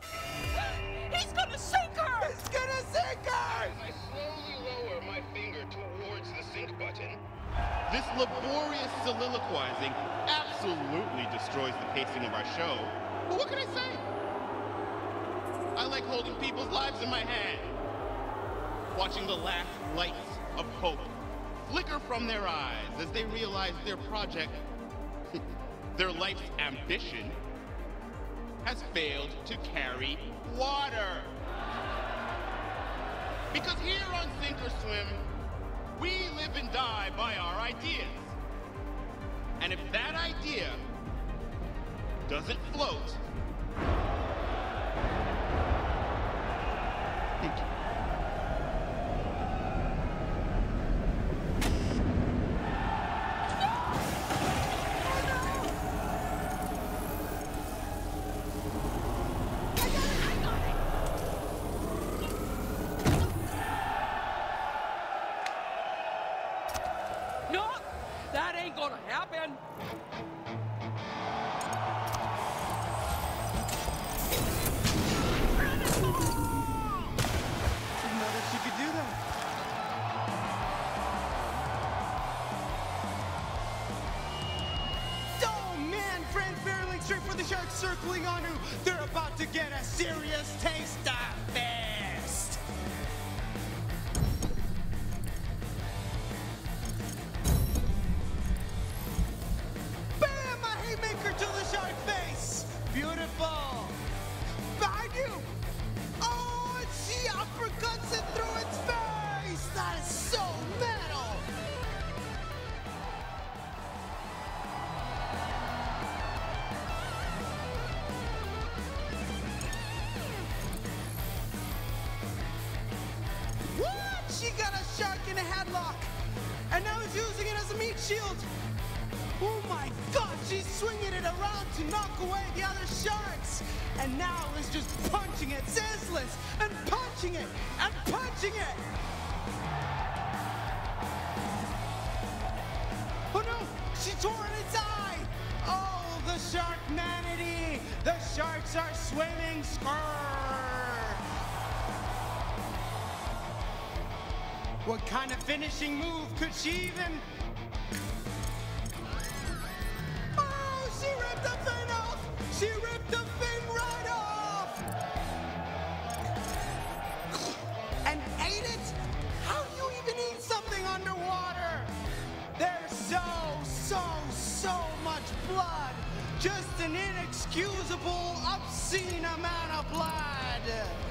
[GASPS] He's gonna sink her! He's gonna sink her! As I slowly lower my finger towards the sink button, this laborious soliloquizing absolutely destroys the pacing of our show. But what can I say? I like holding people's lives in my hand, watching the last lights of hope flicker from their eyes as they realize their project, [LAUGHS] their life's ambition, has failed to carry water. Because here on Sink or Swim, we live and die by our ideas. And if that idea doesn't float, What kind of finishing move could she even obscene amount of blood!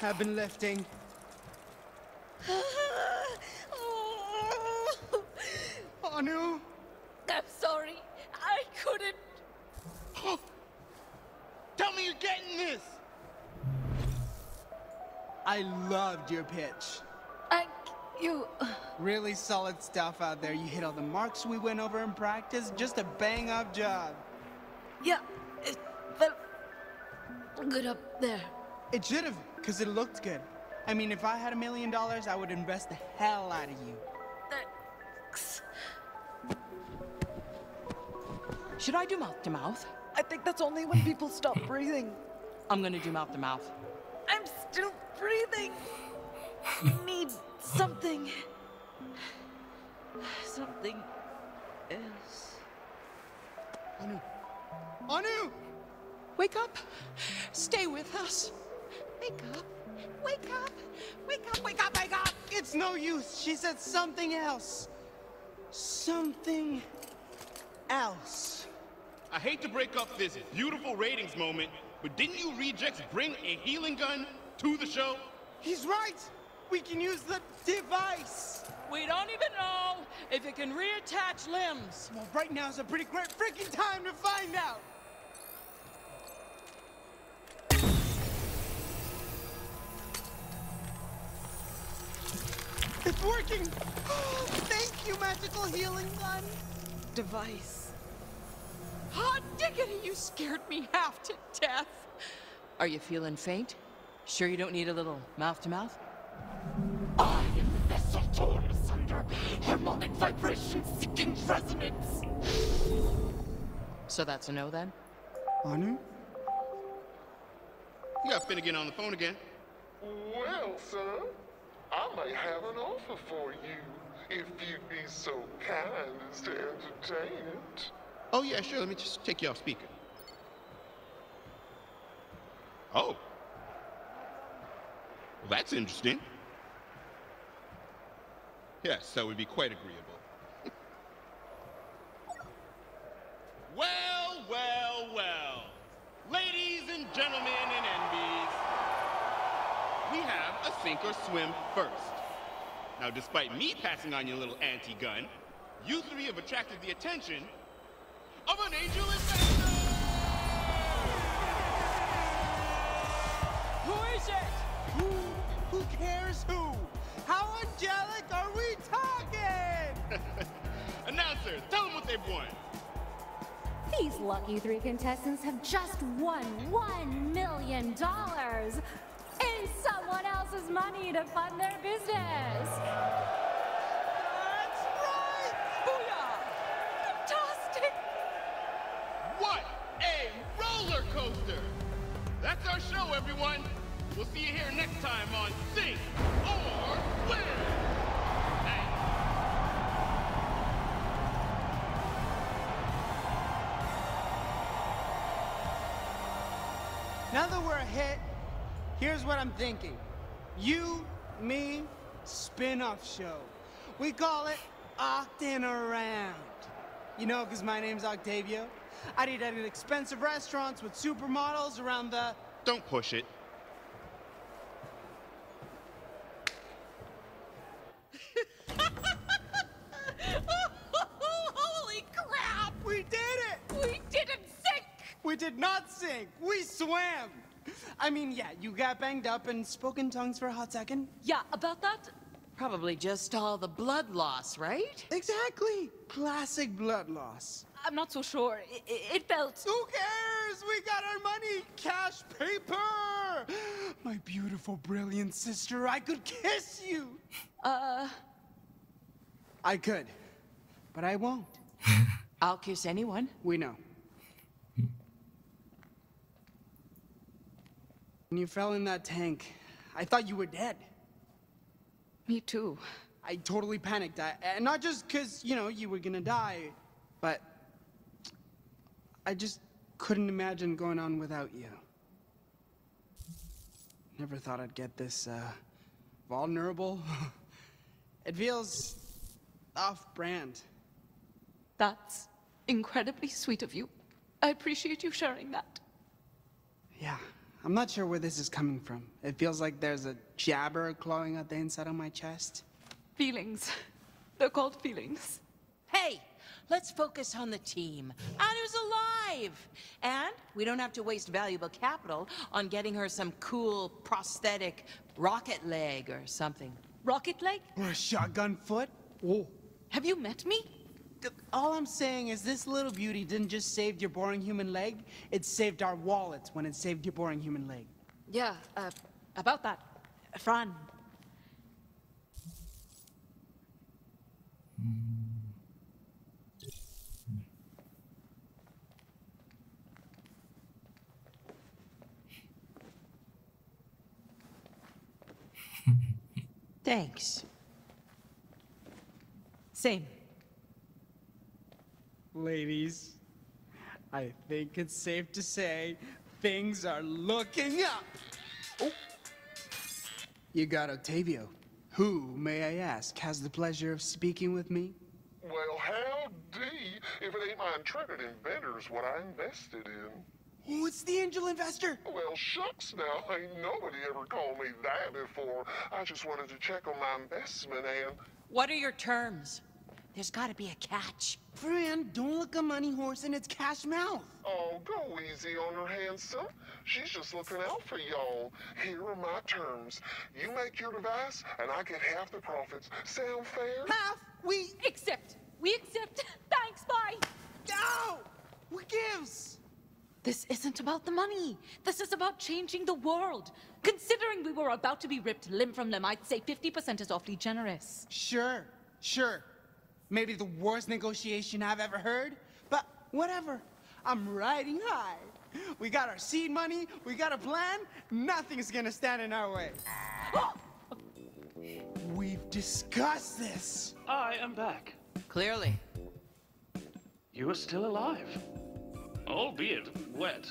Have been lifting. Anu? I'm sorry. I couldn't. Oh, tell me you're getting this! I loved your pitch. Thank you. Really solid stuff out there. You hit all the marks we went over in practice. Just a bang up job. Yeah, it felt good up there. It should have, because it looked good. I mean, if I had a million dollars, I would invest the hell out of you. Thanks. Should I do mouth to mouth? I think that's only when people stop [LAUGHS] breathing. I'm gonna do mouth to mouth. I'm still breathing. I Need something. Something else. Anu. Anu! Wake up. Stay with us. Wake up. Wake up. Wake up, wake up, wake up! It's no use. She said something else. Something else. I hate to break up this beautiful ratings moment, but didn't you rejects bring a healing gun to the show? He's right! We can use the device! We don't even know if it can reattach limbs. Well, right now is a pretty great freaking time to find out! It's working! [GASPS] Thank you, magical healing gun! Device. Hot diggity, you scared me half to death. Are you feeling faint? Sure you don't need a little mouth to mouth? I am the vessel torn asunder, harmonic vibrations seeking resonance. So that's a no then? Anu? You got Finnegan on the phone again. Well, son, I might have an offer for you if you'd be so kind as to entertain it. Oh, yeah, sure. Let me just take you off speaker. Oh. Well, that's interesting. Yes, that would be quite agreeable. [LAUGHS] well, well, well. Ladies and gentlemen and envies, we have a sink or swim first. Now, despite me passing on your little anti-gun, you three have attracted the attention of an angel investor! Who is it? Who? Who cares who? How angelic are we talking? [LAUGHS] Announcer, tell them what they've won. These lucky three contestants have just won $1 million in someone else's money to fund their business. That's right! Booyah! Fantastic! What a roller coaster! That's our show, everyone. We'll see you here next time on Sing or Win. Now that we're a hit, here's what I'm thinking. You, me, spin-off show. We call it Octin Around. You know, because my name's Octavio. I'd eat at expensive restaurants with supermodels around the... Don't push it. [LAUGHS] Holy crap! We did it! We didn't sink! We did not sink. We swam. [LAUGHS] I mean, yeah, you got banged up and spoke in tongues for a hot second. Yeah, about that, Probably just all the blood loss, right? Exactly. Classic blood loss. I'm not so sure. It, it felt. Who cares? We got our money. Cash paper. [GASPS] My beautiful, brilliant sister, I could kiss you. Uh. I could, but I won't. [LAUGHS] I'll kiss anyone. We know. When you fell in that tank, I thought you were dead. Me too. I totally panicked. I, and not just because, you know, you were gonna die, but I just couldn't imagine going on without you. Never thought I'd get this, uh, vulnerable. [LAUGHS] it feels off-brand. That's incredibly sweet of you. I appreciate you sharing that. Yeah, I'm not sure where this is coming from. It feels like there's a jabber clawing at the inside of my chest. Feelings. [LAUGHS] They're called feelings. Hey, let's focus on the team. Anu's alive! And we don't have to waste valuable capital on getting her some cool prosthetic rocket leg or something. Rocket leg? Or a shotgun foot? Whoa. Have you met me? All I'm saying is this little beauty didn't just save your boring human leg, it saved our wallets when it saved your boring human leg. Yeah, uh, about that. Fran. [LAUGHS] Thanks. Same. Ladies, I think it's safe to say things are looking up. Oh. You got Octavio. Who, may I ask, has the pleasure of speaking with me? Well, howdy, if it ain't my intrepid inventors what I invested in. Oh, it's the angel investor. Well, shucks now, ain't nobody ever called me that before. I just wanted to check on my investment and... What are your terms? There's gotta be a catch. Fran, don't look a money horse in its cash mouth. Oh, go easy on her, handsome. She's just looking out for y'all. Here are my terms. You make your device, and I get half the profits. Sound fair? Half? We... Accept. We accept. Thanks, bye. Go! What gives? This isn't about the money. This is about changing the world. Considering we were about to be ripped limb from limb, I'd say 50% is awfully generous. Sure, sure. Maybe the worst negotiation I've ever heard, but whatever. I'm riding high. We got our seed money, we got a plan, nothing's gonna stand in our way. [GASPS] We've discussed this. I am back. Clearly. You are still alive. Albeit wet.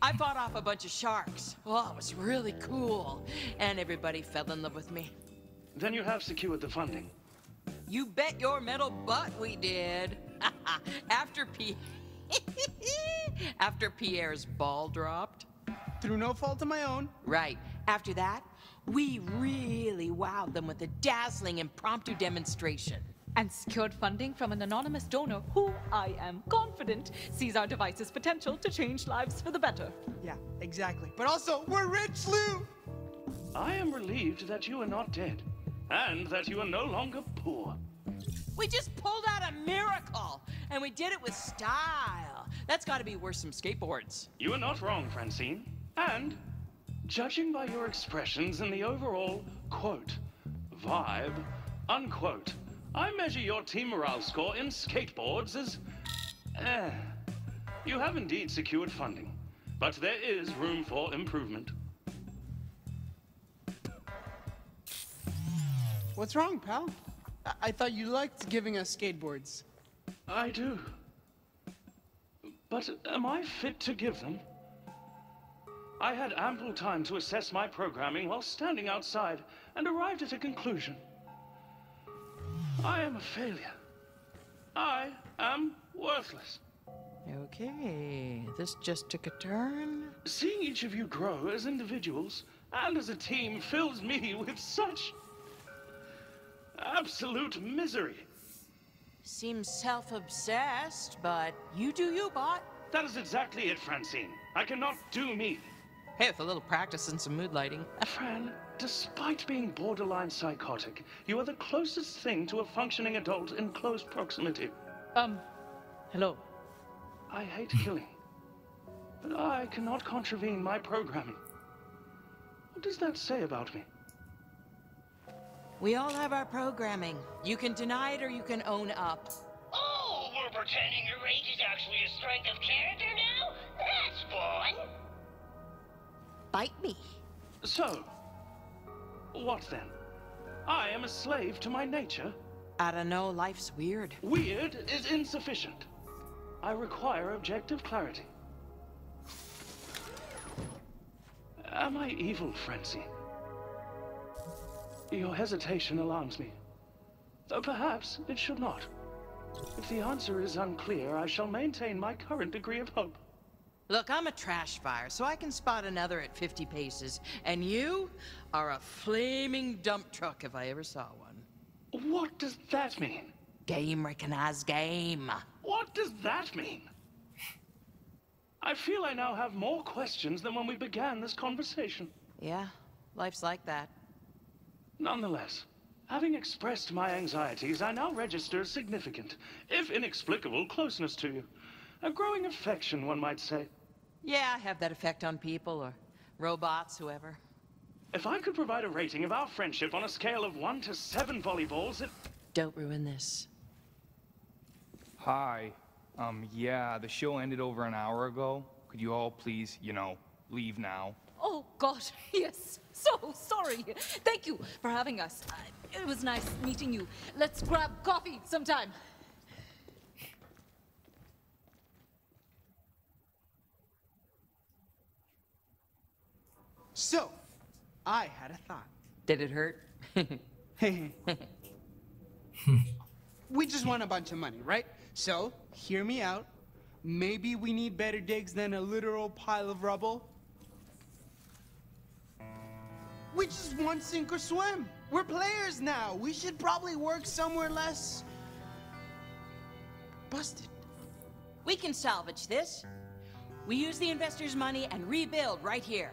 I fought off a bunch of sharks. Oh, it was really cool. And everybody fell in love with me. Then you have secured the funding. You bet your metal butt we did. [LAUGHS] After P. [LAUGHS] After Pierre's ball dropped. Through no fault of my own. Right. After that, we really wowed them with a dazzling impromptu demonstration. And secured funding from an anonymous donor who, I am confident, sees our device's potential to change lives for the better. Yeah, exactly. But also, we're rich, Lou! I am relieved that you are not dead, and that you are no longer poor. We just pulled out a miracle, and we did it with style. That's gotta be worth some skateboards. You are not wrong, Francine. And, judging by your expressions and the overall, quote, vibe, unquote, I measure your team morale score in skateboards as. Eh. You have indeed secured funding, but there is room for improvement. What's wrong, pal? I, I thought you liked giving us skateboards. I do. But am I fit to give them? I had ample time to assess my programming while standing outside and arrived at a conclusion. I am a failure. I am worthless. Okay, this just took a turn. Seeing each of you grow as individuals and as a team fills me with such absolute misery. Seems self-obsessed, but you do you, bot. That is exactly it, Francine. I cannot do me. Hey, with a little practice and some mood lighting. Fran, despite being borderline psychotic, you are the closest thing to a functioning adult in close proximity. Um, hello. I hate killing, but I cannot contravene my programming. What does that say about me? We all have our programming. You can deny it or you can own up. Oh, we're pretending your rage is actually a strength of character now? That's fun. Bite me. So, what then? I am a slave to my nature? I don't know, life's weird. Weird is insufficient. I require objective clarity. Am I evil, Frenzy? Your hesitation alarms me. Though perhaps it should not. If the answer is unclear, I shall maintain my current degree of hope. Look, I'm a trash fire, so I can spot another at 50 paces. And you are a flaming dump truck if I ever saw one. What does that mean? Game recognize game. What does that mean? I feel I now have more questions than when we began this conversation. Yeah, life's like that. Nonetheless, having expressed my anxieties, I now register a significant, if inexplicable, closeness to you. A growing affection, one might say. Yeah, I have that effect on people or robots, whoever. If I could provide a rating of our friendship on a scale of one to seven volleyballs, it... Don't ruin this. Hi. Um, yeah, the show ended over an hour ago. Could you all please, you know, leave now? Oh, God, [LAUGHS] yes. So sorry. Thank you for having us. Uh, it was nice meeting you. Let's grab coffee sometime. So, I had a thought. Did it hurt? [LAUGHS] we just want a bunch of money, right? So, hear me out. Maybe we need better digs than a literal pile of rubble. We just want sink or swim. We're players now. We should probably work somewhere less busted. We can salvage this. We use the investors' money and rebuild right here.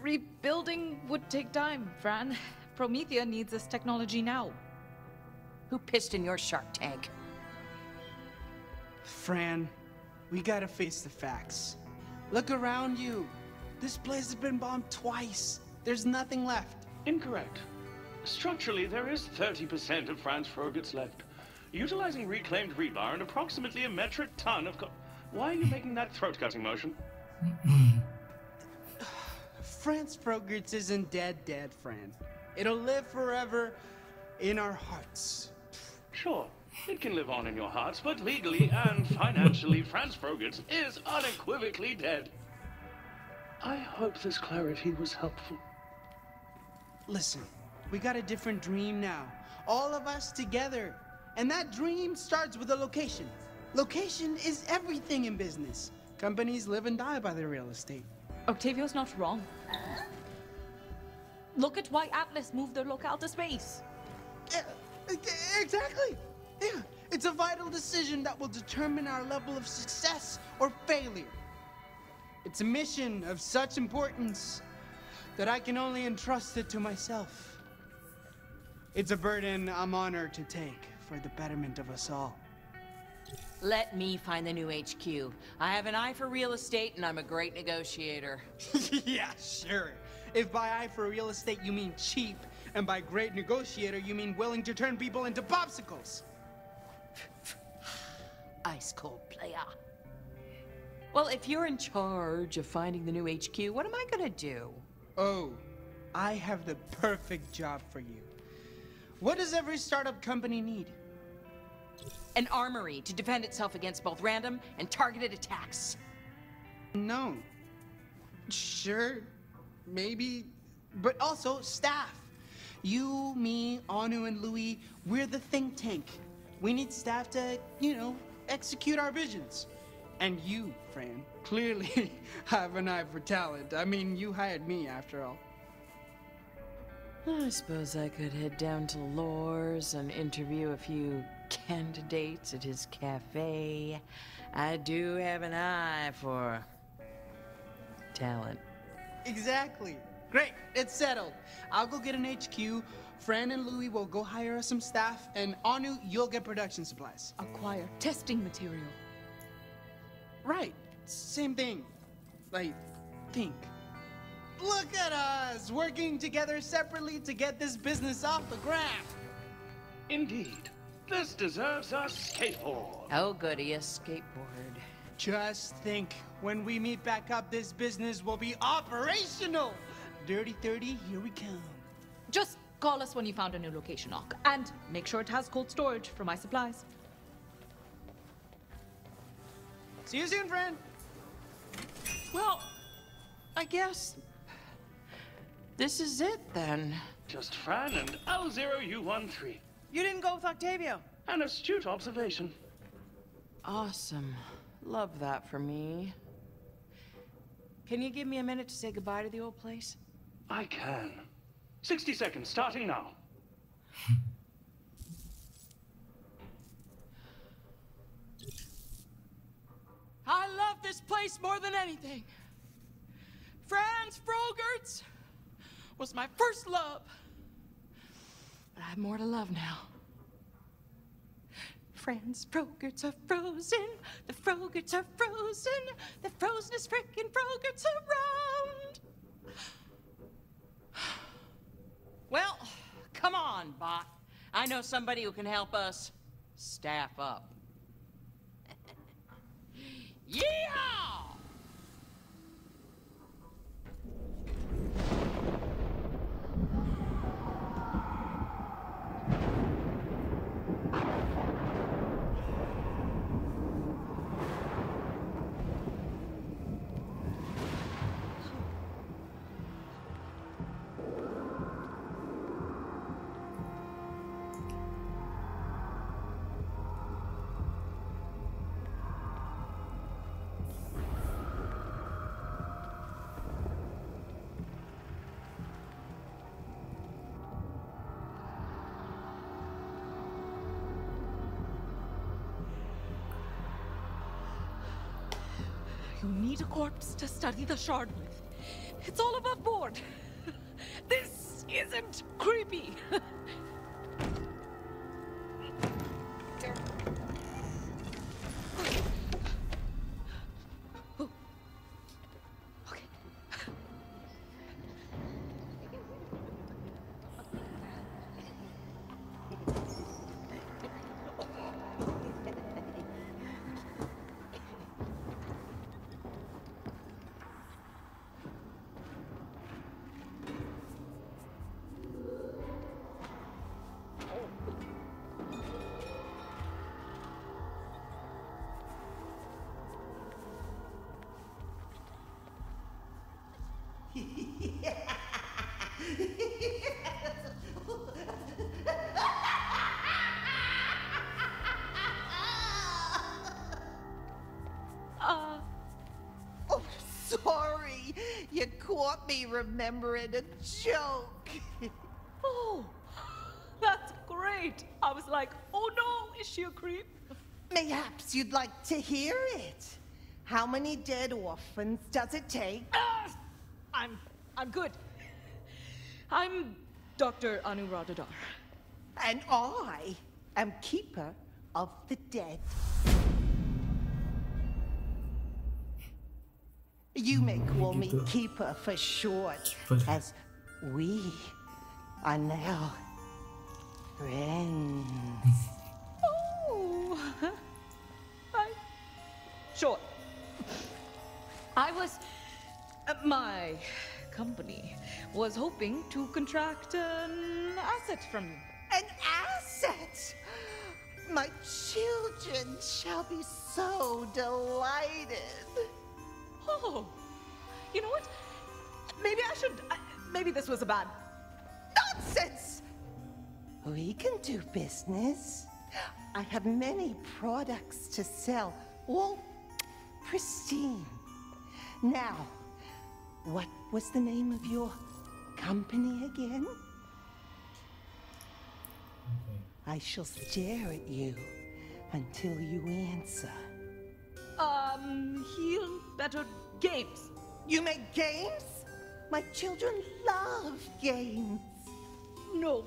Rebuilding would take time, Fran. Promethea needs this technology now. Who pissed in your shark tank? Fran, we gotta face the facts. Look around you. This place has been bombed twice. There's nothing left. Incorrect. Structurally, there is 30% of Fran's Frogurt's left. Utilizing reclaimed rebar and approximately a metric ton of co- Why are you making that throat-cutting motion? [SIGHS] Fran's Frogurt's isn't dead dead, Fran. It'll live forever in our hearts. Sure, it can live on in your hearts, but legally and financially, Fran's Frogurt's is unequivocally dead. I hope this clarity was helpful. Listen, we got a different dream now. All of us together. And that dream starts with a location. Location is everything in business. Companies live and die by their real estate. Octavio's not wrong. Look at why Atlas moved their locale to space. Yeah, exactly. Yeah, it's a vital decision that will determine our level of success or failure. It's a mission of such importance that I can only entrust it to myself. It's a burden I'm honored to take for the betterment of us all. Let me find the new HQ. I have an eye for real estate and I'm a great negotiator. [LAUGHS] yeah, sure. If by eye for real estate you mean cheap, and by great negotiator you mean willing to turn people into popsicles. [SIGHS] Ice cold player. Well, if you're in charge of finding the new HQ, what am I gonna do? Oh, I have the perfect job for you. What does every startup company need? An armory to defend itself against both random and targeted attacks. No. Sure, maybe, but also staff. You, me, Anu, and Louis, we're the think tank. We need staff to, you know, execute our visions. And you, Fran, clearly [LAUGHS] have an eye for talent. I mean, you hired me after all. I suppose I could head down to Lore's and interview a few candidates at his cafe. I do have an eye for talent. Exactly. Great, it's settled. I'll go get an HQ. Fran and Louis will go hire us some staff, and Anu, you'll get production supplies. Acquire testing material. Right, same thing. I think. Look at us, working together separately to get this business off the ground. Indeed. This deserves a skateboard. Oh, goody, a skateboard. Just think, when we meet back up, this business will be operational. Dirty 30, here we come. Just call us when you found a new location, Ock. And make sure it has cold storage for my supplies. See you soon, friend. Well, I guess this is it then. Just Fran and L0U13. You didn't go with Octavio. An astute observation. Awesome. Love that for me. Can you give me a minute to say goodbye to the old place? I can. 60 seconds, starting now. [LAUGHS] I love this place more than anything. Fran's Frogurts was my first love. But I have more to love now. Fran's Frogurts are frozen. The Frogurts are frozen. The frozenest frickin' Frogurts around. Well, come on, bot. I know somebody who can help us staff up. Yeehaw! You need a corpse to study the shard with. It's all above board. [LAUGHS] This isn't creepy. [LAUGHS] me remembering a joke. [LAUGHS] oh, that's great. I was like, oh no, is she a creep? Mayhaps you'd like to hear it. How many dead orphans does it take? Ah, I'm, I'm good. I'm Dr. Anuradha Dhar. And I am keeper of the dead. You may call me keeper for short, But- as we are now friends. [LAUGHS] Oh, [LAUGHS] I, sure. I was, uh, my company was hoping to contract an asset from you. An asset! My children shall be so delighted. Oh, you know what? Maybe I should. I, maybe this was a bad. Nonsense! We can do business. I have many products to sell, all pristine. Now, what was the name of your company again? I shall stare at you until you answer. Um, heal better games. You make games? My children love games. No.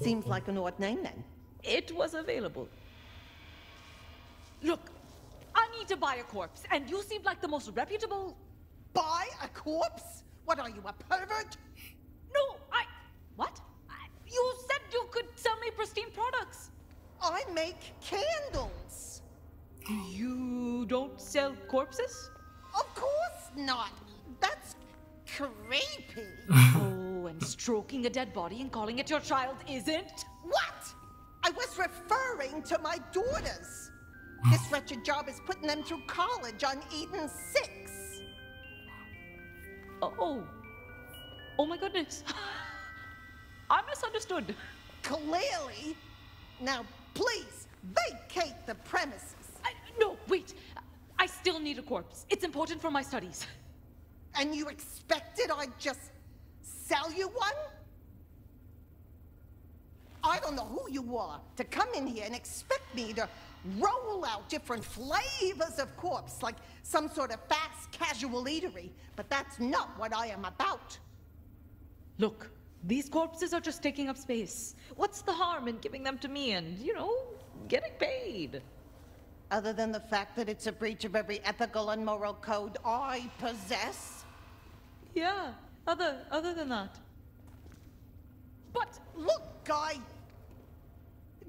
Seems like an odd name then. It was available. Look, I need to buy a corpse, and you seem like the most reputable. Buy a corpse? What are you, a pervert? No, I. What? I, you said you could sell me pristine products. I make candles. You don't sell corpses? Of course not. That's creepy. [LAUGHS] oh, and stroking a dead body and calling it your child isn't? What? I was referring to my daughters. [LAUGHS] This wretched job is putting them through college on Eden 6. Oh. Oh my goodness. I misunderstood. Clearly. Now, please, vacate the premises. I, no, wait. I still need a corpse. It's important for my studies. And you expected I'd just sell you one? I don't know who you are to come in here and expect me to roll out different flavors of corpse like some sort of fast casual eatery, but that's not what I am about. Look, these corpses are just taking up space. What's the harm in giving them to me and, you know, getting paid? Other than the fact that it's a breach of every ethical and moral code I possess? Yeah, other other than that. But look, I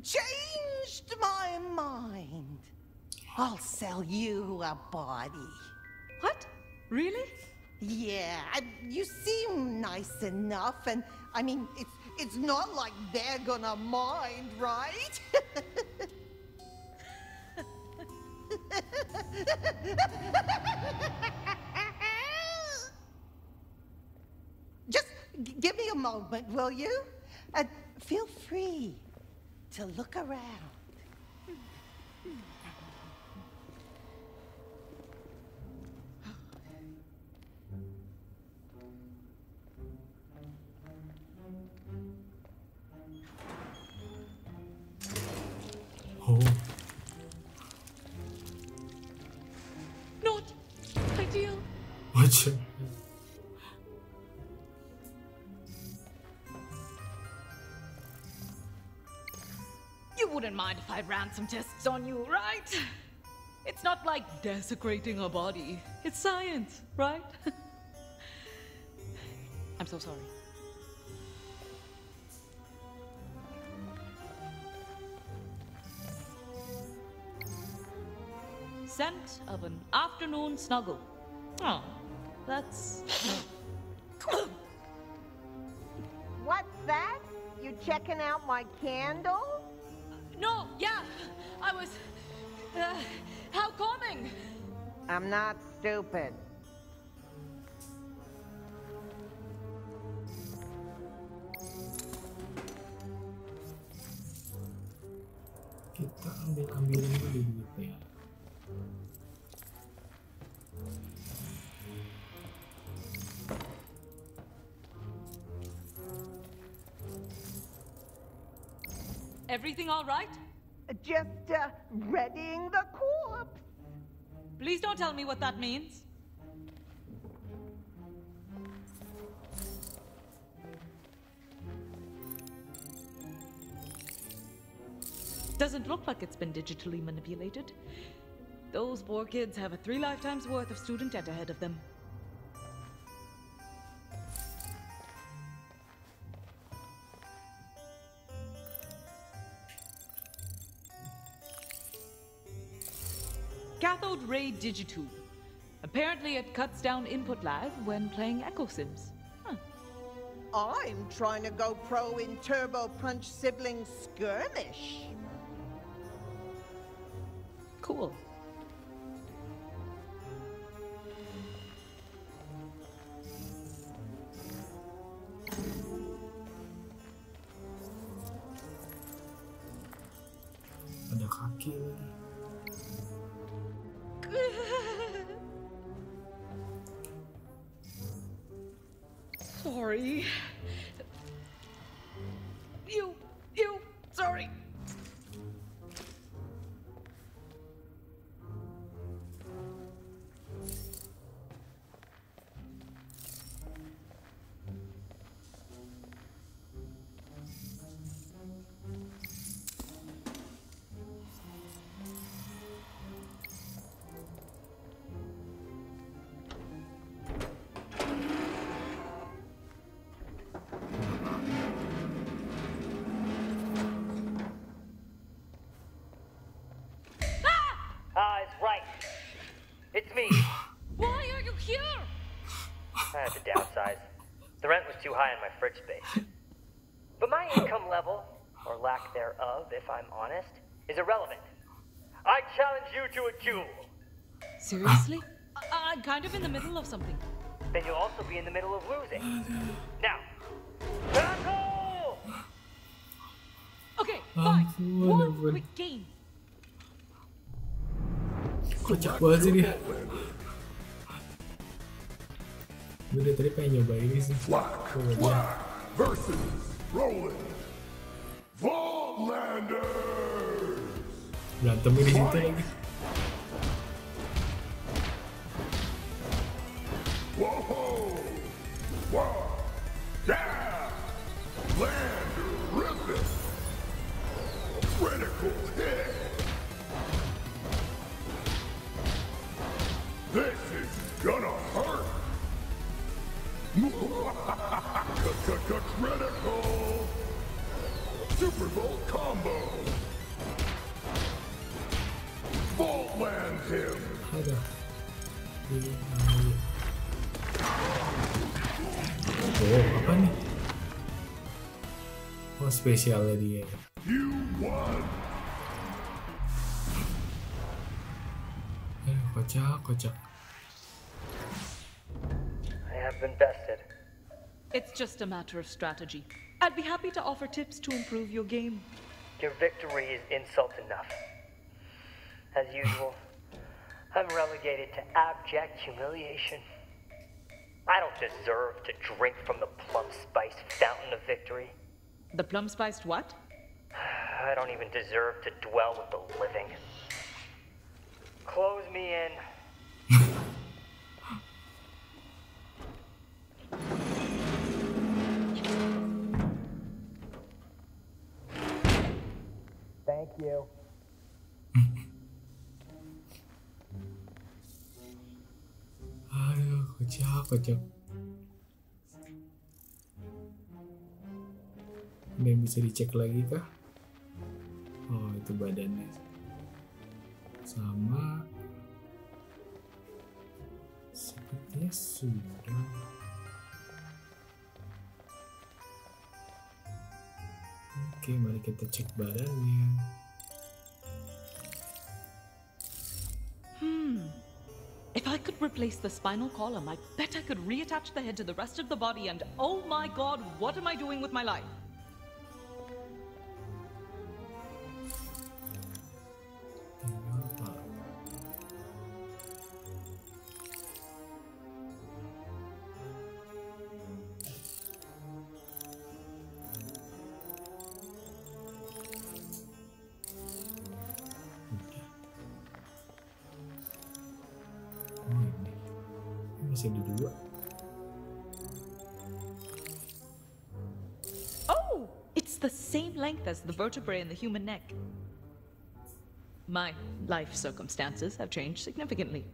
changed my mind. I'll sell you a body. What? Really? Yeah, you seem nice enough, and I mean, it's it's not like they're gonna mind, right? [LAUGHS] [LAUGHS] Just give me a moment, will you? And feel free to look around. You wouldn't mind if I ran some tests on you, right? It's not like desecrating a body. It's science, right? [LAUGHS] I'm so sorry. Scent of an afternoon snuggle. Oh, that's. What's that? You checking out my candle? No, yeah, I was. Uh, how coming? I'm not stupid. Kita ambil ambilin Everything all right? Just uh, readying the corpse. Please don't tell me what that means. Doesn't look like it's been digitally manipulated. Those poor kids have a three lifetimes worth of student debt ahead of them. Digitube. Apparently it cuts down input lag when playing Echo Sims. Huh. I'm trying to go pro in Turbo Punch Sibling Skirmish. Cool. High in my fridge space. [LAUGHS] But my income level, or lack thereof, if I'm honest, is irrelevant. I challenge you to a duel. Seriously? [GASPS] I- I'm kind of in the middle of something. Then you'll also be in the middle of losing. Oh, now, battle! [SIGHS] Okay, oh, fine. One quick game. Kocak banget sih dia. Gue dari tadi pengen nyoba ini sih. Dia. versus Roland Vaultlanders. Berantemnya di situ lagi. Whoa! Oh, spesialnya. You won! Eh, kocak, kocak. I have been bested. It's just a matter of strategy. I'd be happy to offer tips to improve your game. Your victory is insult enough. As usual, [SIGHS] I'm relegated to abject humiliation. I don't deserve to drink from the plum spiced fountain of victory. The plum spiced what? I don't even deserve to dwell with the living. Close me in. Thank you. Aduh, kocak, yang bisa dicek lagi kah? Oh, itu badannya. Sama. Sepertinya sudah. Oke, mari kita cek badannya. Hmm. If I could replace the spinal column, I bet I could reattach the head to the rest of the body and oh my god, what am I doing with my life? Masih ada dua. Oh, it's the same length as the vertebrae in the human neck. My life circumstances have changed significantly.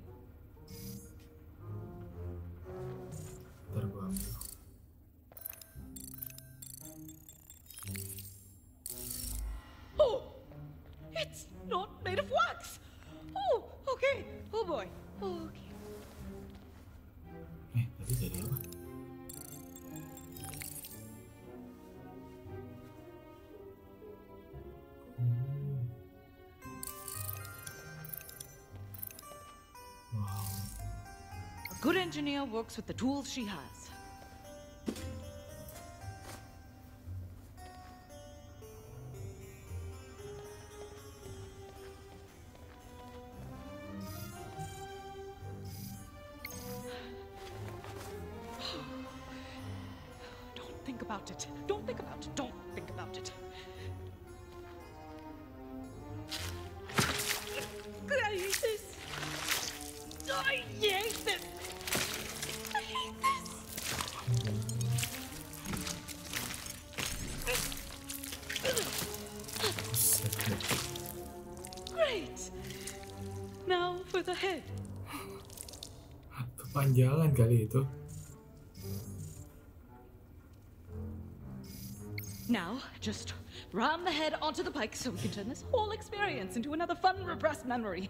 Works with the tools she has. Ram the head onto the pike so we can turn this whole experience into another fun repressed memory.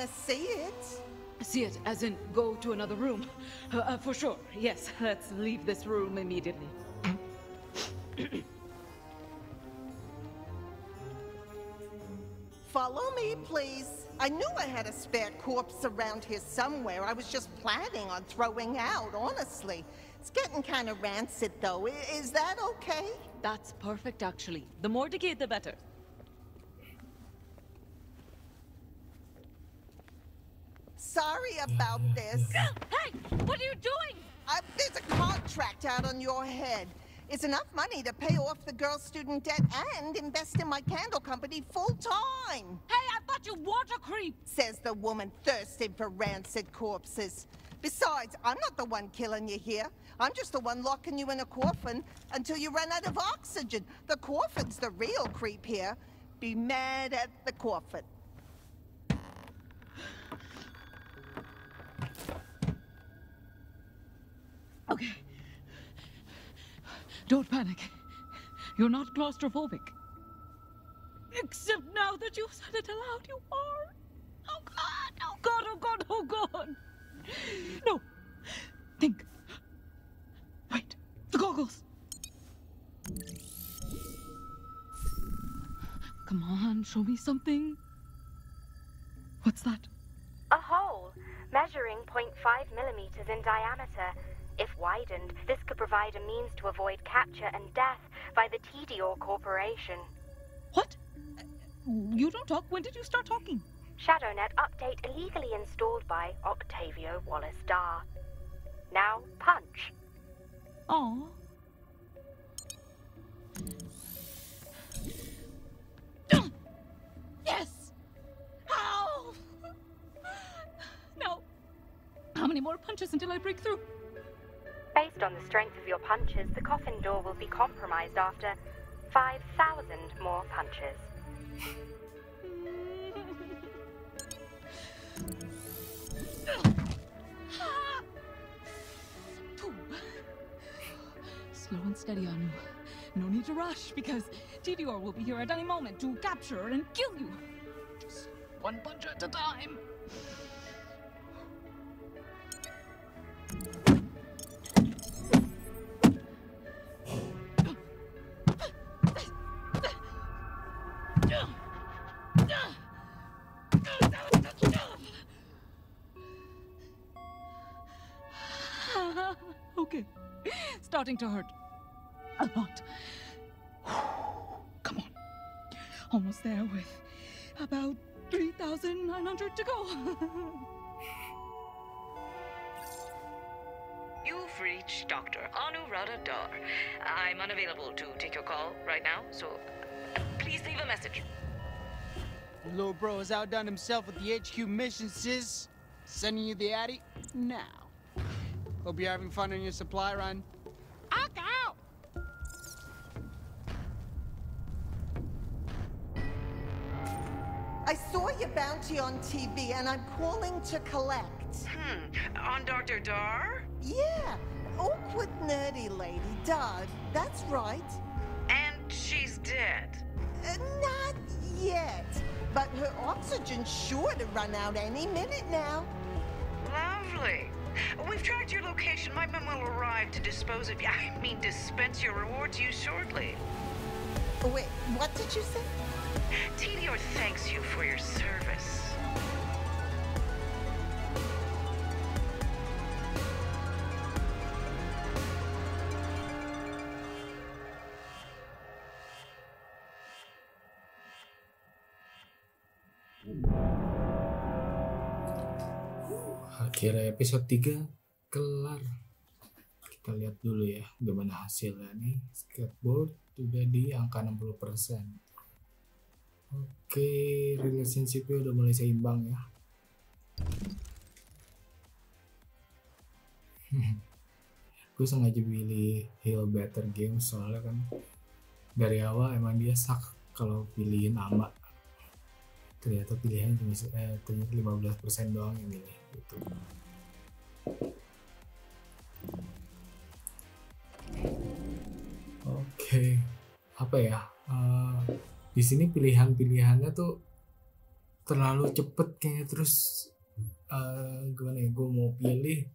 If you want to see it. See it, as in go to another room. Uh, uh, for sure, yes. Let's leave this room immediately. [CLEARS THROAT] Follow me, please. I knew I had a spare corpse around here somewhere. I was just planning on throwing out, honestly. It's getting kind of rancid, though. I- Is that okay? That's perfect, actually. The more decay, the better. Sorry about this. [GASPS] Hey, what are you doing? Uh, there's a contract out on your head. It's enough money to pay off the girl's student debt and invest in my candle company full time. Hey, I thought you water creep. Says the woman thirsting for rancid corpses. Besides, I'm not the one killing you here. I'm just the one locking you in a coffin until you run out of oxygen. The coffin's the real creep here. Be mad at the coffin. Okay. Don't panic. You're not claustrophobic. Except now that you've said it aloud, you are. Oh God! Oh God! Oh God! Oh God! No. Think. Wait. The goggles. Come on, show me something. What's that? A hole, measuring 0.5 millimeters in diameter. If widened, this could provide a means to avoid capture and death by the Tediore Corporation. What? You don't talk. When did you start talking? ShadowNet update illegally installed by Octavio Wallace Dar. Now, punch. Oh. Yes! Ow! No. How many more punches until I break through? Based on the strength of your punches, the coffin door will be compromised after 5,000 more punches. Slow and steady, Anu. No need to rush, because Tediore will be here at any moment to capture and kill you. Just one punch at a time. Starting to hurt. A lot. Come on. Almost there with about 3,900 to go. [LAUGHS] You've reached Dr. Anuradha Dhar. I'm unavailable to take your call right now, so please leave a message. Your little bro has outdone himself with the HQ mission, sis. Sending you the Addy now. Hope you're having fun on your supply run. Ock out! I saw your bounty on TV and I'm calling to collect. Hmm. On Dr. Dhar? Yeah, awkward nerdy lady, Doug. That's right. And she's dead. Uh, not yet, but her oxygen's sure to run out any minute now. Lovely. We've tracked your location. My men will arrive to dispose of you. I mean, dispense your reward to you shortly. Wait, what did you say? TDR thanks you for your service. Akhirnya episode 3 kelar. Kita lihat dulu ya gimana hasilnya nih. Skateboard udah di angka 60%. oke relationshipnya udah mulai seimbang ya [LAUGHS] gue sengaja pilih Heal Better Games soalnya kan dari awal emang dia sak kalau pilihin nama ternyata pilihan cuma eh, ternyata 15% doang yang milih oke. Apa ya? Uh, di sini pilihan-pilihannya tuh terlalu cepet kayaknya. Terus uh, gimana ya? Gue mau pilih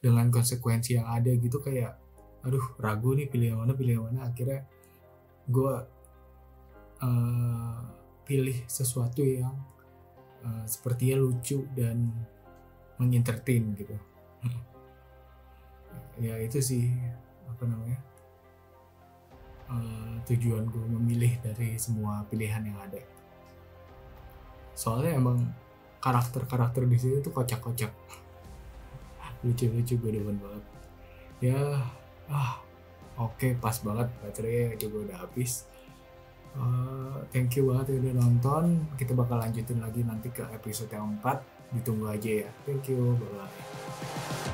dengan konsekuensi yang ada gitu kayak aduh ragu nih pilih yang mana pilih yang mana. Akhirnya gue uh, pilih sesuatu yang uh, sepertinya lucu dan mengintertain gitu. [LAUGHS] Ya itu sih apa namanya uh, tujuan gue memilih dari semua pilihan yang ada. Soalnya emang karakter-karakter di sini tuh kocak-kocak. [LAUGHS] Lucu-lucu gue demen banget. Ya ah oke okay, pas banget baterainya juga udah habis. Uh, thank you banget udah nonton. Kita bakal lanjutin lagi nanti ke episode yang 4 ditunggu aja ya. Thank you bye bye